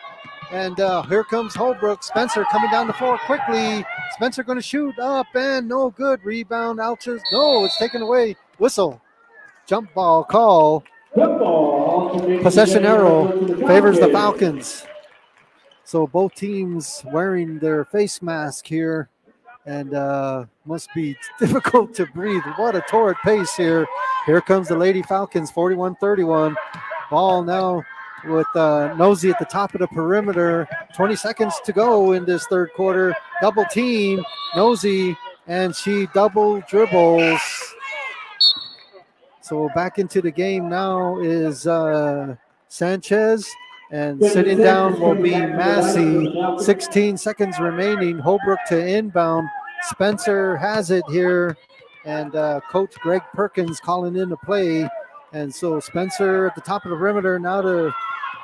And uh, here comes Holbrook. Spencer coming down the floor quickly. Spencer going to shoot up and no good. Rebound. Alchesay. No, it's taken away. Whistle. Jump ball call. Possession arrow favors the Falcons. So both teams wearing their face mask here and uh, must be difficult to breathe. What a torrid pace here. Here comes the Lady Falcons, 41 31. Ball now with uh, Nosey at the top of the perimeter. 20 seconds to go in this third quarter. Double team, Nosey, and she double dribbles. So back into the game now is uh, Sanchez. And sitting down will be Massey. 16 seconds remaining. Holbrook to inbound. Spencer has it here. And uh, Coach Greg Perkins calling in the play. And so Spencer at the top of the perimeter now to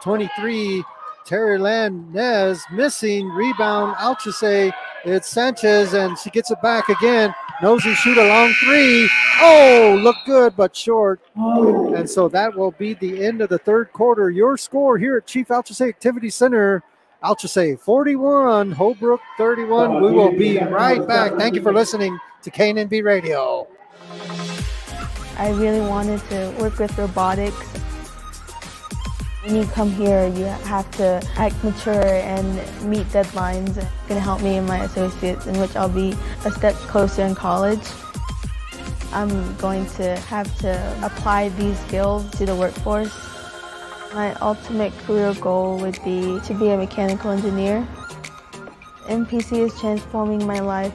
23. Terry Landez missing. Rebound. Alchesay. It's Sanchez and she gets it back again. Nosey shoot a long three. Oh, look good, but short. And so that will be the end of the third quarter. Your score here at Chief Alchesay Activity Center. Alchesay 41, Holbrook 31. We will be right back. Thank you for listening to KNNB Radio. I really wanted to work with robotics. When you come here, you have to act mature and meet deadlines. It's going to help me and my associates, in which I'll be a step closer in college. I'm going to have to apply these skills to the workforce. My ultimate career goal would be to be a mechanical engineer. NPC is transforming my life.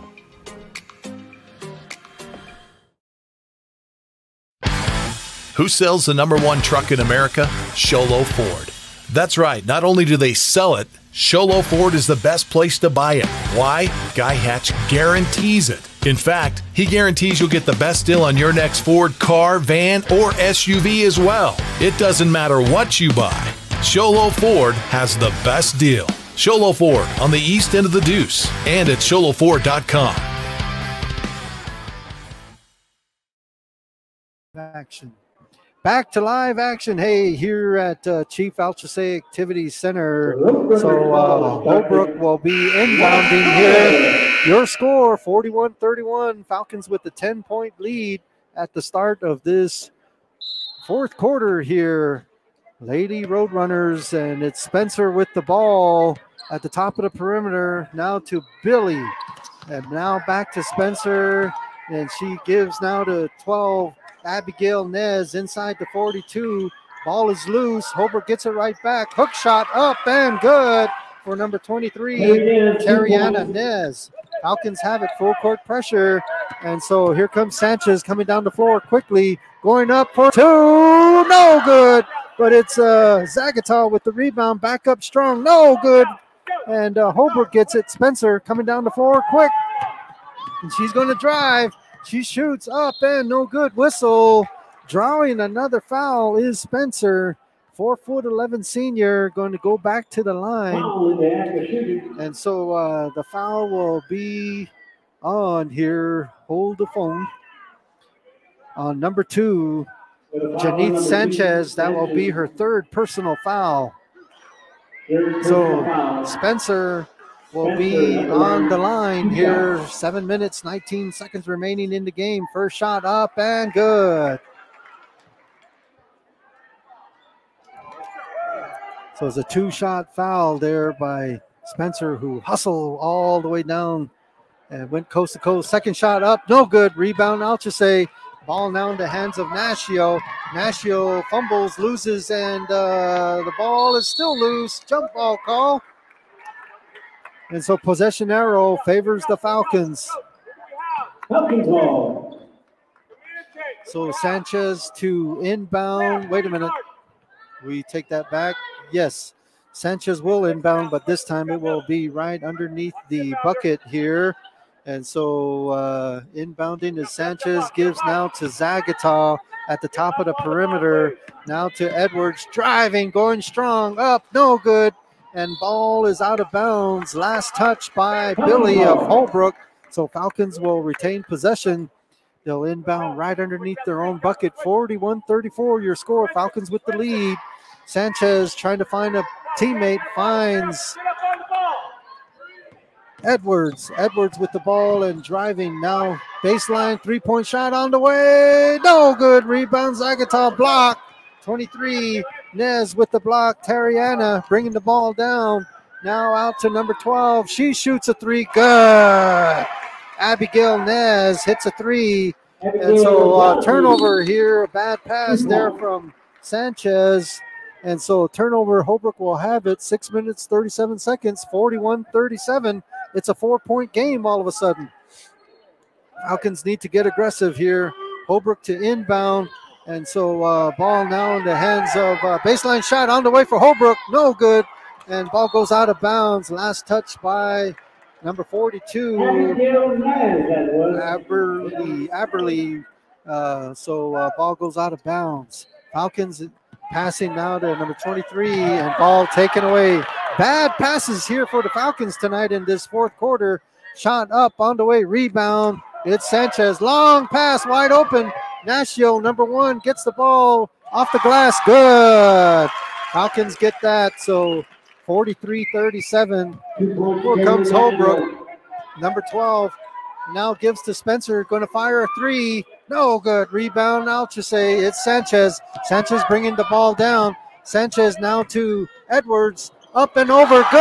Who sells the number one truck in America? Show Low Ford. That's right, not only do they sell it, Show Low Ford is the best place to buy it. Why? Guy Hatch guarantees it. In fact, he guarantees you'll get the best deal on your next Ford car, van, or SUV as well. It doesn't matter what you buy, Show Low Ford has the best deal. Show Low Ford on the east end of the Deuce and at showlowford.com. Action. Back to live action. Hey, here at uh, Chief Alchesay Activity Center. So uh, Holbrook will be inbounding here. Your score 41 31. Falcons with the 10 point lead at the start of this fourth quarter here. Lady Roadrunners, and it's Spencer with the ball at the top of the perimeter. Now to Billy. And now back to Spencer. And she gives now to 12. Abigail Nez inside the 42. Ball is loose. Holbrook gets it right back. Hook shot up and good for number 23, Tariana Nez. Falcons have it full court pressure. And so here comes Sanchez coming down the floor quickly, going up for two. No good. But it's uh, Zagatal with the rebound back up strong. No good. And uh, Holbrook gets it. Spencer coming down the floor quick. And she's going to drive. She shoots up and no good. Whistle. Drawing another foul is Spencer. Four foot 11 senior going to go back to the line. And so uh, the foul will be on here. Hold the phone. On number two, Janith Sanchez. That will be her third personal foul. So Spencer will be on the line here. Seven minutes, 19 seconds remaining in the game. First shot up and good. So it's a two shot foul there by Spencer, who hustled all the way down and went coast to coast. Second shot up, no good. Rebound, Alchesay. Ball now in the hands of Nashio. Nashio fumbles, loses, and uh, the ball is still loose. Jump ball call. And so possession arrow favors the Falcons. Falcons ball. So Sanchez to inbound. Wait a minute. We take that back. Yes, Sanchez will inbound, but this time it will be right underneath the bucket here. And so uh, inbounding is Sanchez gives now to Zagata at the top of the perimeter. Now to Edwards driving, going strong, up, no good. And ball is out of bounds. Last touch by Billy of Holbrook. So Falcons will retain possession. They'll inbound right underneath their own bucket. 41 34, your score. Falcons with the lead. Sanchez trying to find a teammate, finds Edwards. Edwards with the ball and driving now. Baseline three point shot on the way. No good. Rebound. Zagata block. 23. Nez with the block. Tariana bringing the ball down. Now out to number 12. She shoots a three. Good. Abigail Nez hits a three. And so uh, turnover here. A bad pass there from Sanchez. And so turnover, Holbrook will have it. Six minutes, 37 seconds, 41 37. It's a four point game all of a sudden. Falcons need to get aggressive here. Holbrook to inbound. And so uh, ball now in the hands of uh, baseline shot on the way for Holbrook. No good. And ball goes out of bounds. Last touch by number 42. Aberley. Aberley. Uh, so uh, ball goes out of bounds. Falcons passing now to number 23 and ball taken away. Bad passes here for the Falcons tonight in this fourth quarter. Shot up on the way, rebound. It's Sanchez. Long pass, wide open. Nashio, number one, gets the ball off the glass. Good. Falcons get that. So 43 37. Here comes Holbrook. Number 12 now gives to Spencer. Going to fire a three. No good. Rebound Alchesay. It's Sanchez. Sanchez bringing the ball down. Sanchez now to Edwards. Up and over. Good.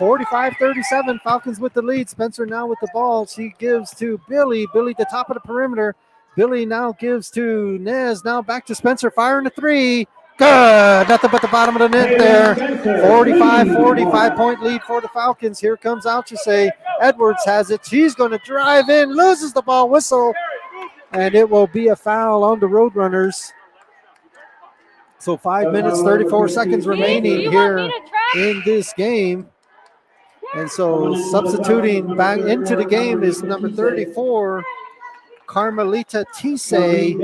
45 37. Falcons with the lead. Spencer now with the ball. She gives to Billy. Billy, the top of the perimeter. Billy now gives to Nez. Now back to Spencer. Firing a three. Good. Nothing but the bottom of the net there. 45 45 point lead for the Falcons. Here comes Alchesay. Edwards has it. She's going to drive in, loses the ball, whistle, and it will be a foul on the Roadrunners. So five minutes, 34 seconds remaining here in this game. And so substituting back into the game is number 34, Carmelita Tise.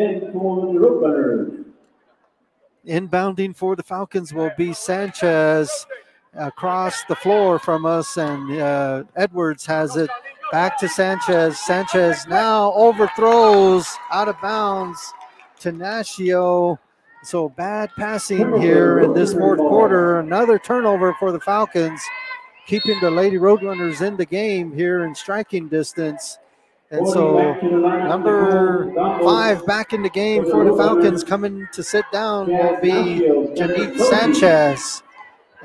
Inbounding for the Falcons will be Sanchez across the floor from us, and uh, Edwards has it back to Sanchez. Sanchez now overthrows out of bounds to Nashio. So bad passing here in this fourth quarter. Another turnover for the Falcons, keeping the Lady Roadrunners in the game here in striking distance. And so number five back in the game for the Falcons coming to sit down will be Janine Sanchez.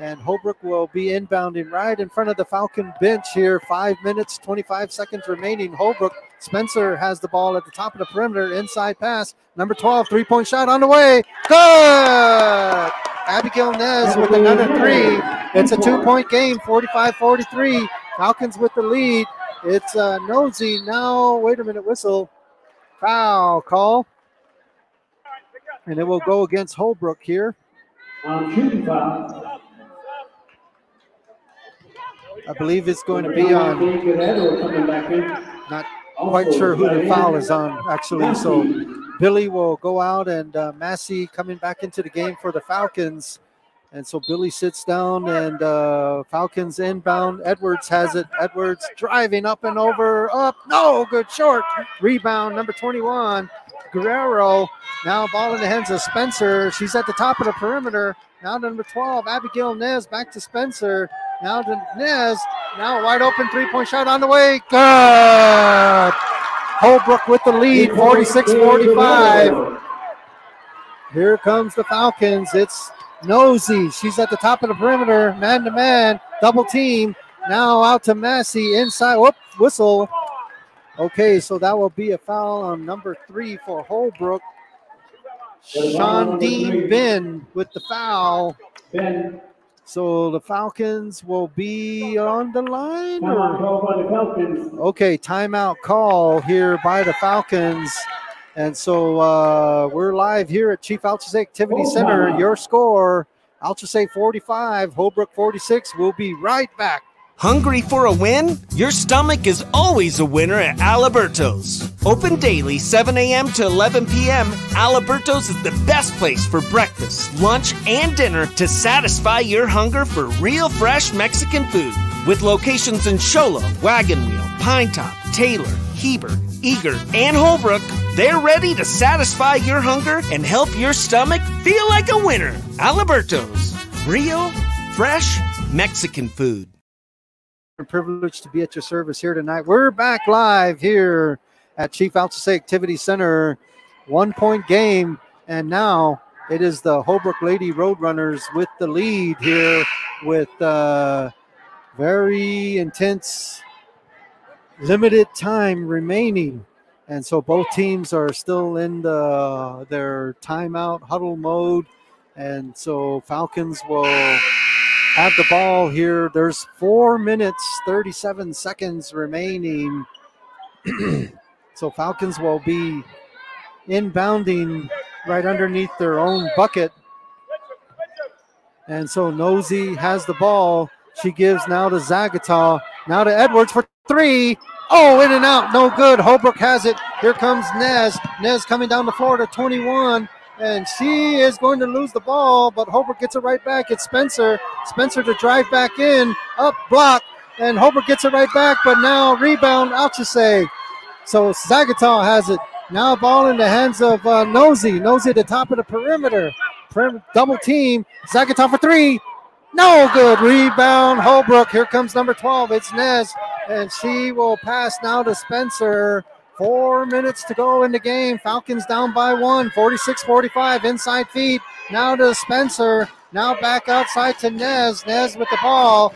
And Holbrook will be inbounding right in front of the Falcon bench here. Five minutes, 25 seconds remaining. Holbrook, Spencer has the ball at the top of the perimeter. Inside pass. Number 12, three point shot on the way. Good! Abigail Nez with another three. It's a two point game, 45 43. Falcons with the lead. It's uh, Nosy now. Wait a minute, whistle. Foul call. And it will go against Holbrook here. I believe it's going to be on. Not quite sure who the foul is on, actually. So Billy will go out, and uh, Massey coming back into the game for the Falcons. And so Billy sits down, and uh, Falcons inbound. Edwards has it. Edwards driving up and over, up. No, good short. Rebound, number 21. Guerrero. Now ball in the hands of Spencer. She's at the top of the perimeter. Now number 12, Abigail Nez back to Spencer. Now to Nez. Now wide open three point shot on the way. Good. Holbrook with the lead, 46 45. Here comes the Falcons. It's Nosy. She's at the top of the perimeter, man to man, double team. Now out to Massey inside. Whoop, whistle. Okay, so that will be a foul on number three for Holbrook. Sean Dean Ben with the foul. Ben. So the Falcons will be on the line. Timeout call by the Falcons. Okay, timeout call here by the Falcons. And so uh, we're live here at Chief Alchesay Activity Center. Your score, Alchesay 45, Holbrook 46. We'll be right back. Hungry for a win? Your stomach is always a winner at Aliberto's. Open daily 7 a.m. to 11 p.m., Aliberto's is the best place for breakfast, lunch, and dinner to satisfy your hunger for real fresh Mexican food. With locations in Show Low, Wagon Wheel, Pine Top, Taylor, Heber, Eagar, and Holbrook, they're ready to satisfy your hunger and help your stomach feel like a winner. Aliberto's. Real, fresh Mexican food. We're privileged to be at your service here tonight. We're back live here at Chief Alchesay Activity Center. One point game, and now it is the Holbrook Lady Roadrunners with the lead here with uh, very intense limited time remaining. And so both teams are still in the their timeout huddle mode. And so Falcons will have the ball here. There's four minutes, 37 seconds remaining. so Falcons will be inbounding right underneath their own bucket. And so Nosy has the ball. She gives now to Zagata. Now to Edwards for three. Oh, in and out. No good. Holbrook has it. Here comes Nez. Nez coming down the floor to 21. And she is going to lose the ball, but Holbrook gets it right back. It's Spencer. Spencer to drive back in. Up, block. And Holbrook gets it right back, but now rebound, Alchesay. So Zagatal has it. Now ball in the hands of uh, Nosy. Nosy at the top of the perimeter. Perim- double team. Zagatal for three. No good. Rebound, Holbrook. Here comes number 12. It's Nez. And she will pass now to Spencer. Four minutes to go in the game. Falcons down by one. 46 45. Inside feed. Now to Spencer. Now back outside to Nez. Nez with the ball.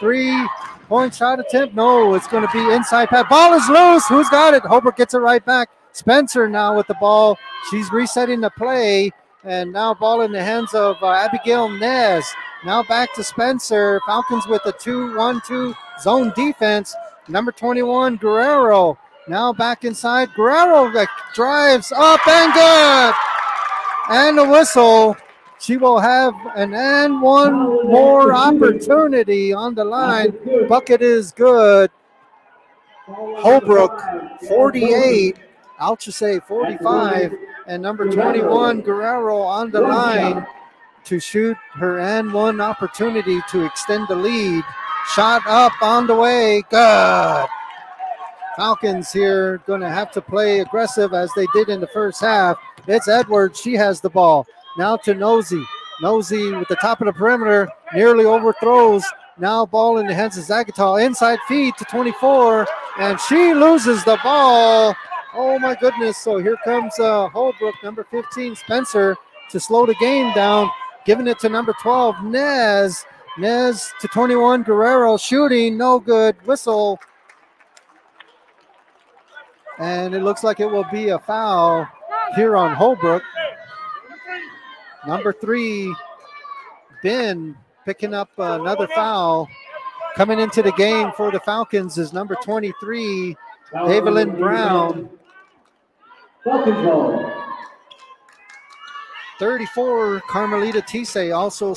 Three point shot attempt. No, it's going to be inside pat. Ball is loose. Who's got it? Holbrook gets it right back. Spencer now with the ball. She's resetting the play. And now ball in the hands of uh, Abigail Nez. Now back to Spencer. Falcons with a 2 1 2 zone defense. Number 21, Guerrero. Now back inside. Guerrero that drives up and good. And a whistle. She will have an and one more opportunity on the line. Bucket is good. Holbrook 48, Alchesay 45, and number 21 Guerrero on the line to shoot her and one opportunity to extend the lead. Shot up on the way. Good. Falcons here going to have to play aggressive as they did in the first half. It's Edwards. She has the ball. Now to Nosy. Nosy with the top of the perimeter nearly overthrows. Now ball in the hands of Zagatal. Inside feed to 24, and she loses the ball. Oh my goodness. So here comes uh, Holbrook, number 15, Spencer, to slow the game down. Giving it to number 12, Nez. Nez to 21, Guerrero shooting. No good. Whistle. And it looks like it will be a foul here on Holbrook. Number three, Ben picking up another foul. Coming into the game for the Falcons is number 23, Evelyn Brown. Falcons ball. 34, Carmelita Tise also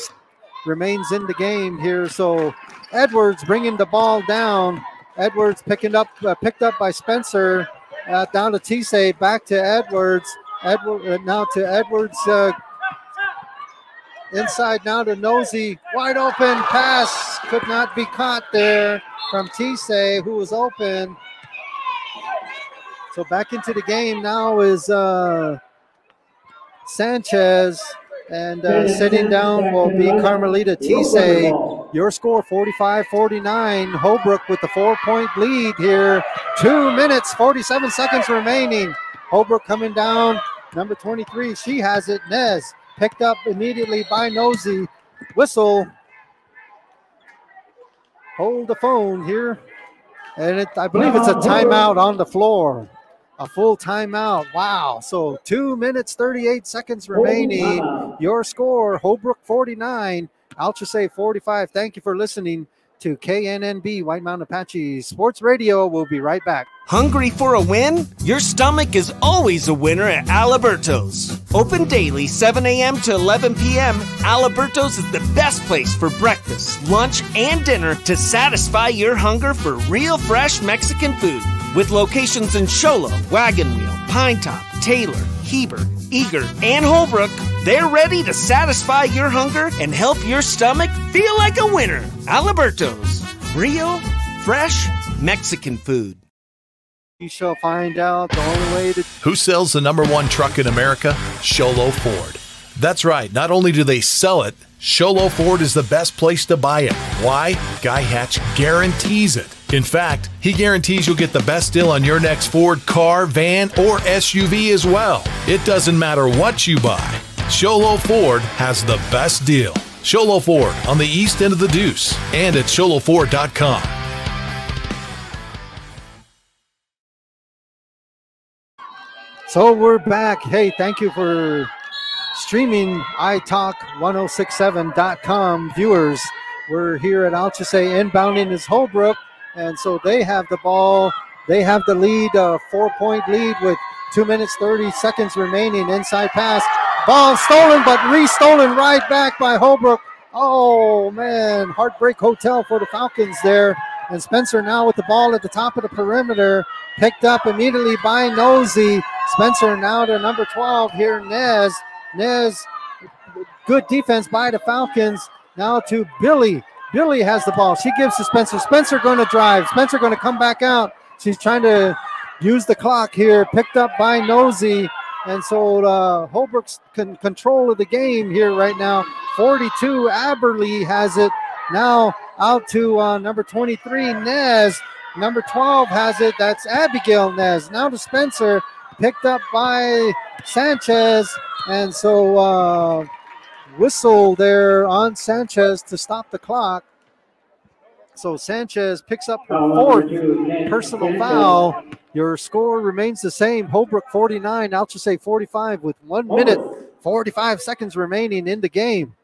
remains in the game here. So Edwards bringing the ball down. Edwards picking up, uh, picked up by Spencer. Uh, down to Tise, back to Edwards. Edward uh, now to Edwards. Uh, inside now to Nosy. Wide open pass could not be caught there from Tise, who was open. So back into the game now is uh, Sanchez. And uh, sitting down will be Carmelita Tisay. Your score 45 49. Holbrook with the four point lead here. Two minutes, 47 seconds remaining. Holbrook coming down. Number 23, she has it. Nez picked up immediately by Nosy. Whistle. Hold the phone here. And it, I believe it's a timeout on the floor. A full timeout. Wow. So two minutes, 38 seconds oh, remaining. Your score, Holbrook 49, Alchesay 45. Thank you for listening to KNNB White Mountain Apache Sports Radio. We'll be right back. Hungry for a win? Your stomach is always a winner at Aliberto's. Open daily 7 a.m. to 11 p.m., Aliberto's is the best place for breakfast, lunch, and dinner to satisfy your hunger for real fresh Mexican food. With locations in Show Low, Wagon Wheel, Pine Top, Taylor, Heber, Eagar, and Holbrook, they're ready to satisfy your hunger and help your stomach feel like a winner. Aliberto's, real, fresh Mexican food. You shall find out the only way to. Who sells the number one truck in America? Show Low Ford. That's right. Not only do they sell it, Show Low Ford is the best place to buy it. Why? Guy Hatch guarantees it. In fact, he guarantees you'll get the best deal on your next Ford car, van, or SUV as well. It doesn't matter what you buy. Show Low Ford has the best deal. Show Low Ford on the east end of the Deuce and at showlowford.com. So we're back. Hey, thank you for streaming italk1067.com viewers. We're here at Alchesay inbounding is Holbrook, and so they have the ball. They have the lead, uh, four point lead with two minutes, 30 seconds remaining. Inside pass. Ball stolen, but re stolen right back by Holbrook. Oh, man. Heartbreak Hotel for the Falcons there. And Spencer now with the ball at the top of the perimeter. Picked up immediately by Nosey. Spencer now to number 12 here, Nez. Nez, good defense by the Falcons. Now to Billy. Billy has the ball. She gives to Spencer. Spencer going to drive. Spencer going to come back out. She's trying to use the clock here. Picked up by Nosy. And so uh, Holbrook's con- control of the game here right now. 42, Aberly has it. Now out to uh, number 23, Nez. Number 12 has it. That's Abigail Nez. Now to Spencer. Picked up by Sanchez. And so uh, whistle there on Sanchez to stop the clock. So Sanchez picks up fourth personal foul. Your score remains the same. Holbrook 49, Alchesay 45 with one minute, 45 seconds remaining in the game.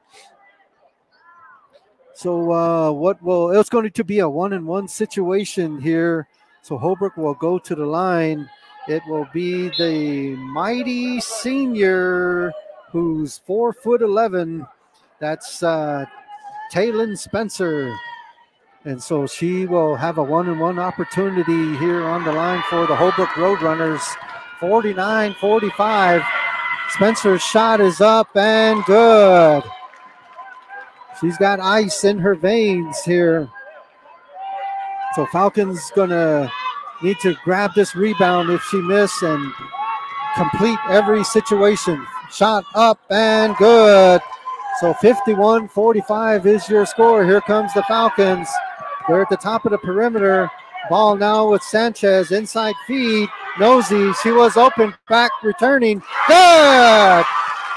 So uh, what will it's going to be a one and one situation here. So Holbrook will go to the line. It will be the mighty senior who's four foot eleven. That's uh, Taylin Spencer. And so she will have a one and one opportunity here on the line for the Holbrook Roadrunners. 49 45. Spencer's shot is up and good. She's got ice in her veins here. So Falcons gonna need to grab this rebound if she miss and complete every situation. Shot up and good. So 51 45 is your score. Here comes the Falcons. They're at the top of the perimeter. Ball now with Sanchez. Inside feed. Nosy. She was open. Back returning. Good.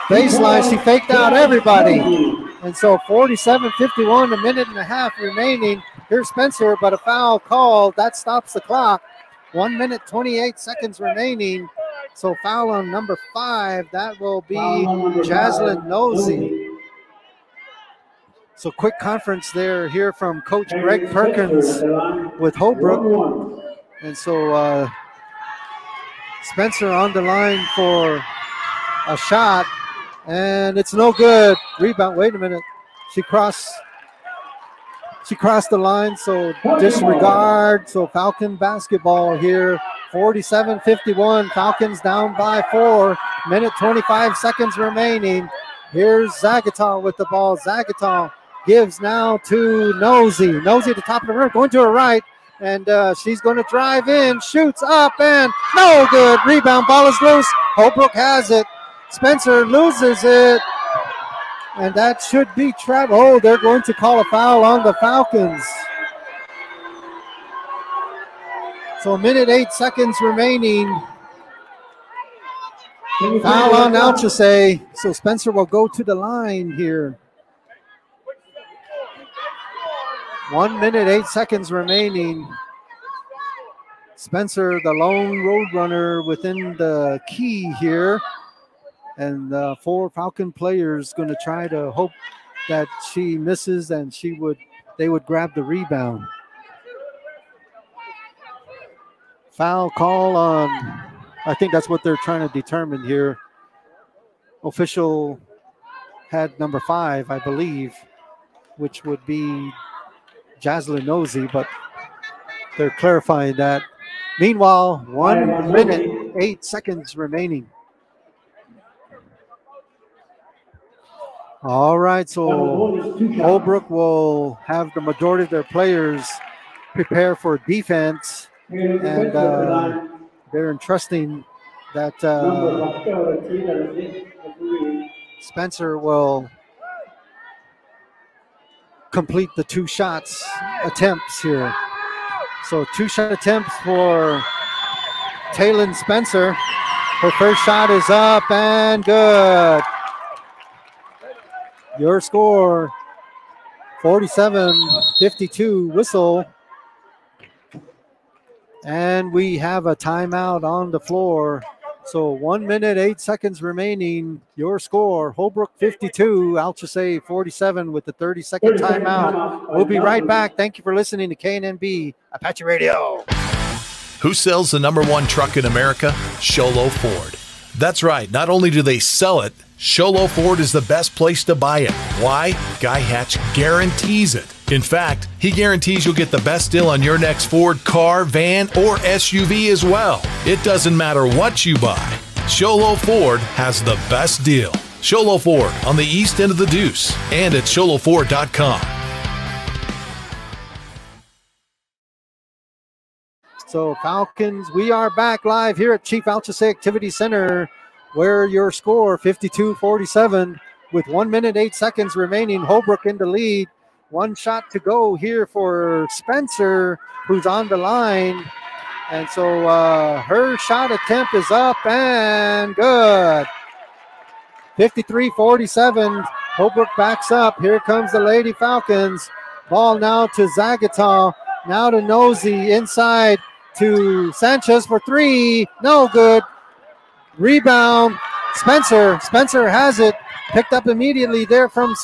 Baseline. She faked out everybody. And so 47 51, a minute and a half remaining. Here's Spencer, but a foul called. That stops the clock. One minute, 28 seconds remaining. So foul on number five. That will be Jaslyn Nosey. So quick conference there here from Coach Greg Perkins with Holbrook. And so uh, Spencer on the line for a shot. And it's no good. Rebound. Wait a minute. She crossed. She crossed the line, so disregard. So Falcon basketball here. 47 51. Falcons down by four. Minute 25 seconds remaining. Here's Zagatal with the ball. Zagatal gives now to Nosy. Nosy at the top of the rim, going to her right. And uh, she's going to drive in, shoots up, and no good. Rebound, ball is loose. Holbrook has it. Spencer loses it. And that should be travel. Oh, they're going to call a foul on the Falcons. So a minute eight seconds remaining. Foul on Alchesay. So Spencer will go to the line here. One minute, eight seconds remaining. Spencer, the lone roadrunner within the key here. And uh, four Falcon players going to try to hope that she misses and she would they would grab the rebound. Foul call on I think that's what they're trying to determine here. Official had number five, I believe, which would be Jaslyn Nosy, but they're clarifying that. Meanwhile, one minute, eight seconds remaining. All right, so Holbrook will have the majority of their players prepare for defense, and uh, they're entrusting that uh, Spencer will complete the two shots attempts here. So two shot attempts for Taylon Spencer. Her first shot is up and good. Your score 47-52 whistle. And we have a timeout on the floor. So one minute, eight seconds remaining. Your score, Holbrook 52, Alchesay 47 with the 30 second timeout. We'll be right back. Thank you for listening to KNNB Apache Radio. Who sells the number one truck in America? Show Low Ford. That's right. Not only do they sell it, Show Low Ford is the best place to buy it. Why? Guy Hatch guarantees it. In fact, he guarantees you'll get the best deal on your next Ford car, van, or SUV as well. It doesn't matter what you buy. Show Low Ford has the best deal. Show Low Ford on the east end of the Deuce and at showlowford.com. So Falcons, we are back live here at Chief Alchesay Activity Center, where your score 52-47 with one minute eight seconds remaining. Holbrook in the lead. One shot to go here for Spencer, who's on the line. And so uh, her shot attempt is up and good. 53-47. Holbrook backs up. Here comes the Lady Falcons. Ball now to Zagatal. Now to Nosey. inside to Sanchez for three. No good. Rebound. Spencer. Spencer has it. Picked up immediately there from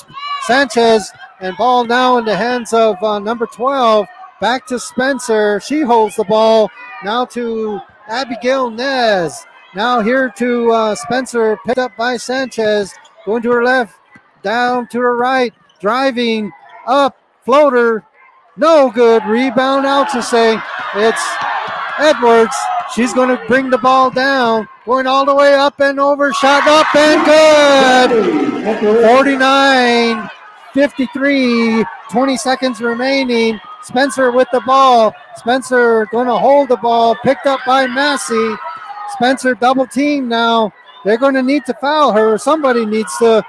Sanchez. And ball now in the hands of uh, number 12. Back to Spencer. She holds the ball. Now to Abigail Nez. Now here to uh, Spencer. Picked up by Sanchez. Going to her left. Down to her right. Driving up. Floater. No good. Rebound out to say it's Edwards. She's going to bring the ball down. Going all the way up and over. Shot up and good. 49 53. 20 seconds remaining. Spencer with the ball. Spencer going to hold the ball. Picked up by Massey. Spencer double team now. They're going to need to foul her. Somebody needs to.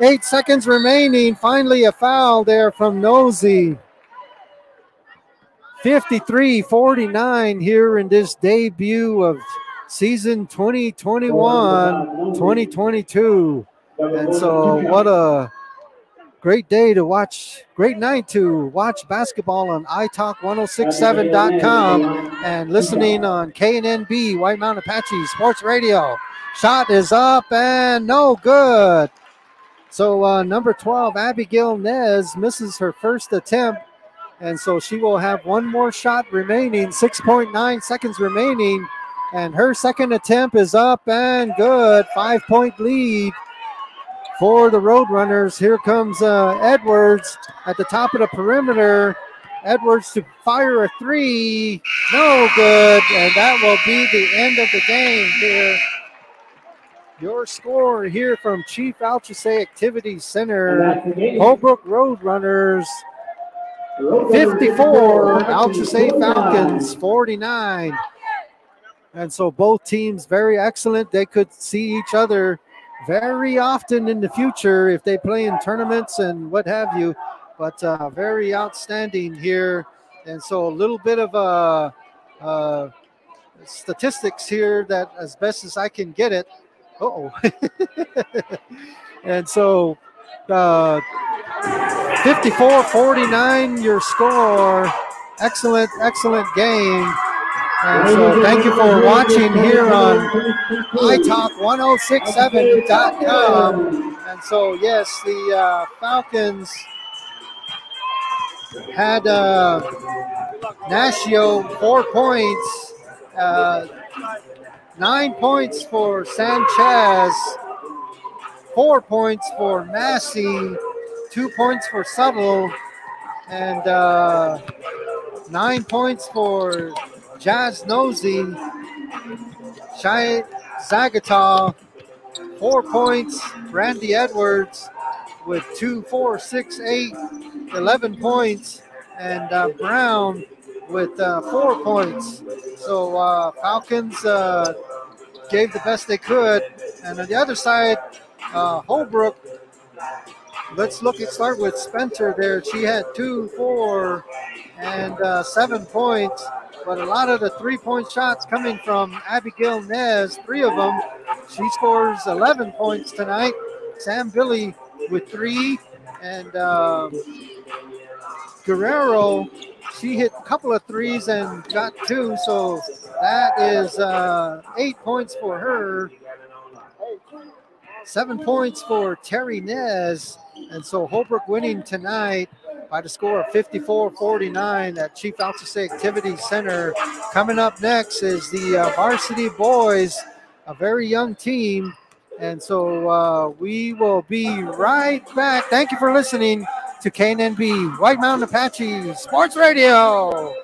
Eight seconds remaining. Finally, a foul there from Nosy. 53 49 here in this debut of season 2021 2022. And so, what a great day to watch, great night to watch basketball on italk1067.com and listening on KNNB, White Mountain Apache Sports Radio. Shot is up and no good. So, uh, number 12, Abigail Nez misses her first attempt. And so she will have one more shot remaining, 6.9 seconds remaining. And her second attempt is up and good. Five point lead for the Roadrunners. Here comes uh, Edwards at the top of the perimeter. Edwards to fire a three. No good. And that will be the end of the game here. Your score here from Chief Alchesay Activity Center. Holbrook Roadrunners 54, Alchesay Falcons 49. And so both teams very excellent. They could see each other very often in the future if they play in tournaments and what have you. But uh, very outstanding here. And so a little bit of uh, uh, statistics here that as best as I can get it. oh. and so uh, 54 49, your score. Excellent, excellent game. And so thank you for watching here on iTalk1067.com. And so, yes, the uh, Falcons had uh, Nashio four points, uh, nine points for Sanchez, four points for Massey, two points for Subtle, and uh, nine points for Jazz Nosy, Shai Zagatal, four points, Randy Edwards with two, four, six, eight, 11 points, and uh, Brown with uh, four points. So uh, Falcons uh, gave the best they could. And on the other side, uh, Holbrook, let's look at start with Spencer there. She had two, four, and uh, seven points. But a lot of the three point shots coming from Abigail Nez, three of them. She scores 11 points tonight. Sam Billy with three. And um, Guerrero, she hit a couple of threes and got two. So that is uh, eight points for her. Seven points for Terry Nez. And so Holbrook winning tonight by the score of 54-49 at Chief Alchesay Activity Center. Coming up next is the uh, varsity boys, a very young team. And so uh, we will be right back. Thank you for listening to KNNB White Mountain Apache Sports Radio.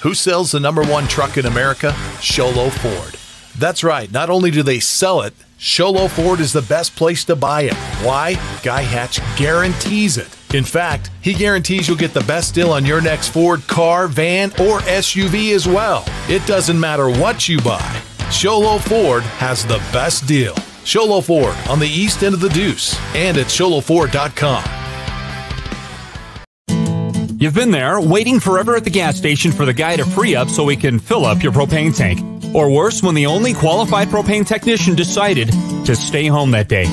Who sells the number one truck in America? Show Low Ford. That's right. Not only do they sell it, Show Low Ford is the best place to buy it. Why? Guy Hatch guarantees it. In fact, he guarantees you'll get the best deal on your next Ford car, van, or SUV as well. It doesn't matter what you buy. Show Low Ford has the best deal. Show Low Ford on the east end of the Deuce and at showlowford.com. You've been there, waiting forever at the gas station for the guy to free up so he can fill up your propane tank. Or worse, when the only qualified propane technician decided to stay home that day.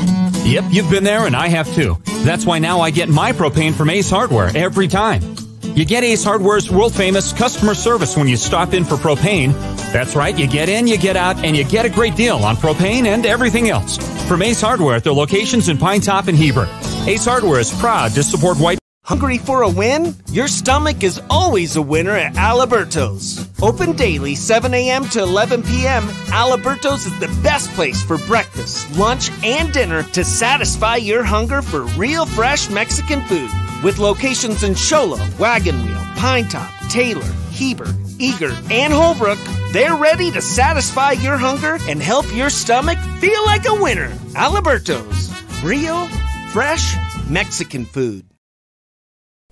Yep, you've been there and I have too. That's why now I get my propane from Ace Hardware every time. You get Ace Hardware's world famous customer service when you stop in for propane. That's right, you get in, you get out, and you get a great deal on propane and everything else. From Ace Hardware at their locations in Pine Top and Heber. Ace Hardware is proud to support white. Hungry for a win? Your stomach is always a winner at Aliberto's. Open daily 7 a.m. to 11 p.m., Aliberto's is the best place for breakfast, lunch, and dinner to satisfy your hunger for real fresh Mexican food. With locations in Show Low, Wagon Wheel, Pine Top, Taylor, Heber, Eagar, and Holbrook, they're ready to satisfy your hunger and help your stomach feel like a winner. Aliberto's. Real, fresh Mexican food.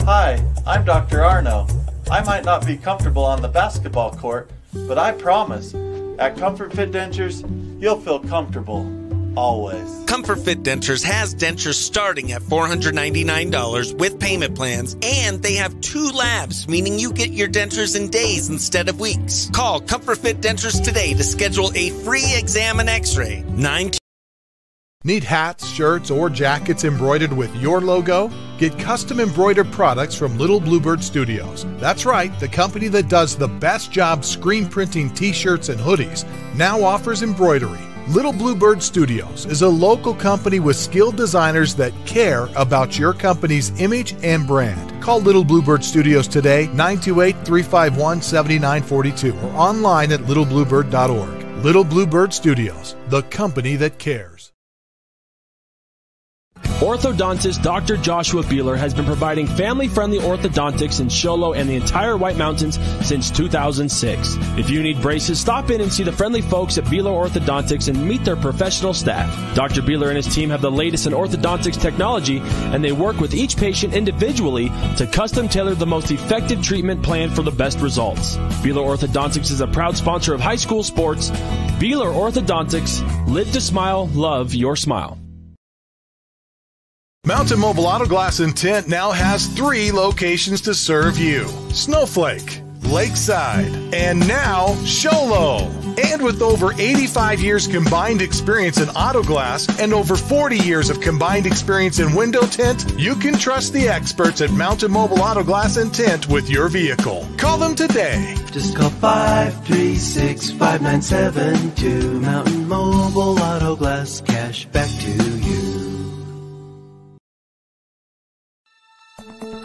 Hi, I'm Dr. Arno. I might not be comfortable on the basketball court, but I promise, at Comfort Fit Dentures, you'll feel comfortable. Always. Comfort Fit Dentures has dentures starting at $499 with payment plans, and they have two labs, meaning you get your dentures in days instead of weeks. Call Comfort Fit Dentures today to schedule a free exam and x-ray. 9 Need hats, shirts, or jackets embroidered with your logo? Get custom embroidered products from Little Bluebird Studios. That's right, the company that does the best job screen printing t shirts and hoodies now offers embroidery. Little Bluebird Studios is a local company with skilled designers that care about your company's image and brand. Call Little Bluebird Studios today, 928 351 7942, or online at littlebluebird.org. Little Bluebird Studios, the company that cares. Orthodontist Dr. Joshua Beeler has been providing family friendly orthodontics in Show Low and the entire White Mountains since 2006. If you need braces, stop in and see the friendly folks at Beeler Orthodontics and meet their professional staff. Dr. Beeler and his team have the latest in orthodontics technology and they work with each patient individually to custom tailor the most effective treatment plan for the best results. Beeler Orthodontics is a proud sponsor of high school sports. Beeler Orthodontics, live to smile, love your smile. Mountain Mobile Auto Glass and Tint now has three locations to serve you Snowflake, Lakeside, and now Show Low. And with over 85 years combined experience in auto glass and over 40 years of combined experience in window tint, you can trust the experts at Mountain Mobile Auto Glass and Tint with your vehicle. Call them today. Just call 536 5972 Mountain Mobile Auto Glass Cash back to you.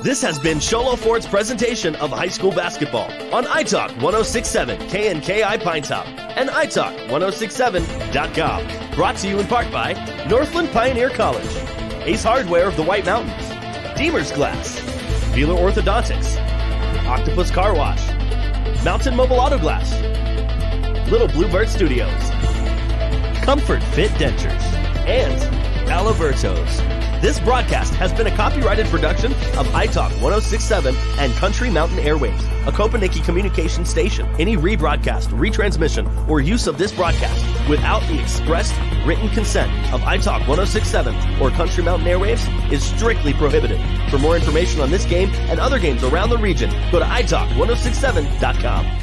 This has been Show Low Ford's presentation of high school basketball on iTalk 1067 KNKI Pinetop and iTalk1067.com. Brought to you in part by Northland Pioneer College, Ace Hardware of the White Mountains, Deemer's Glass, Beeler Orthodontics, Octopus Car Wash, Mountain Mobile Auto Glass, Little Bluebird Studios, Comfort Fit Dentures, and Aliberto's. This broadcast has been a copyrighted production of iTalk 1067 and Country Mountain Airways, a Kopaniki communication station. Any rebroadcast, retransmission, or use of this broadcast without the expressed written consent of iTalk 1067 or Country Mountain Airwaves is strictly prohibited. For more information on this game and other games around the region, go to iTalk1067.com.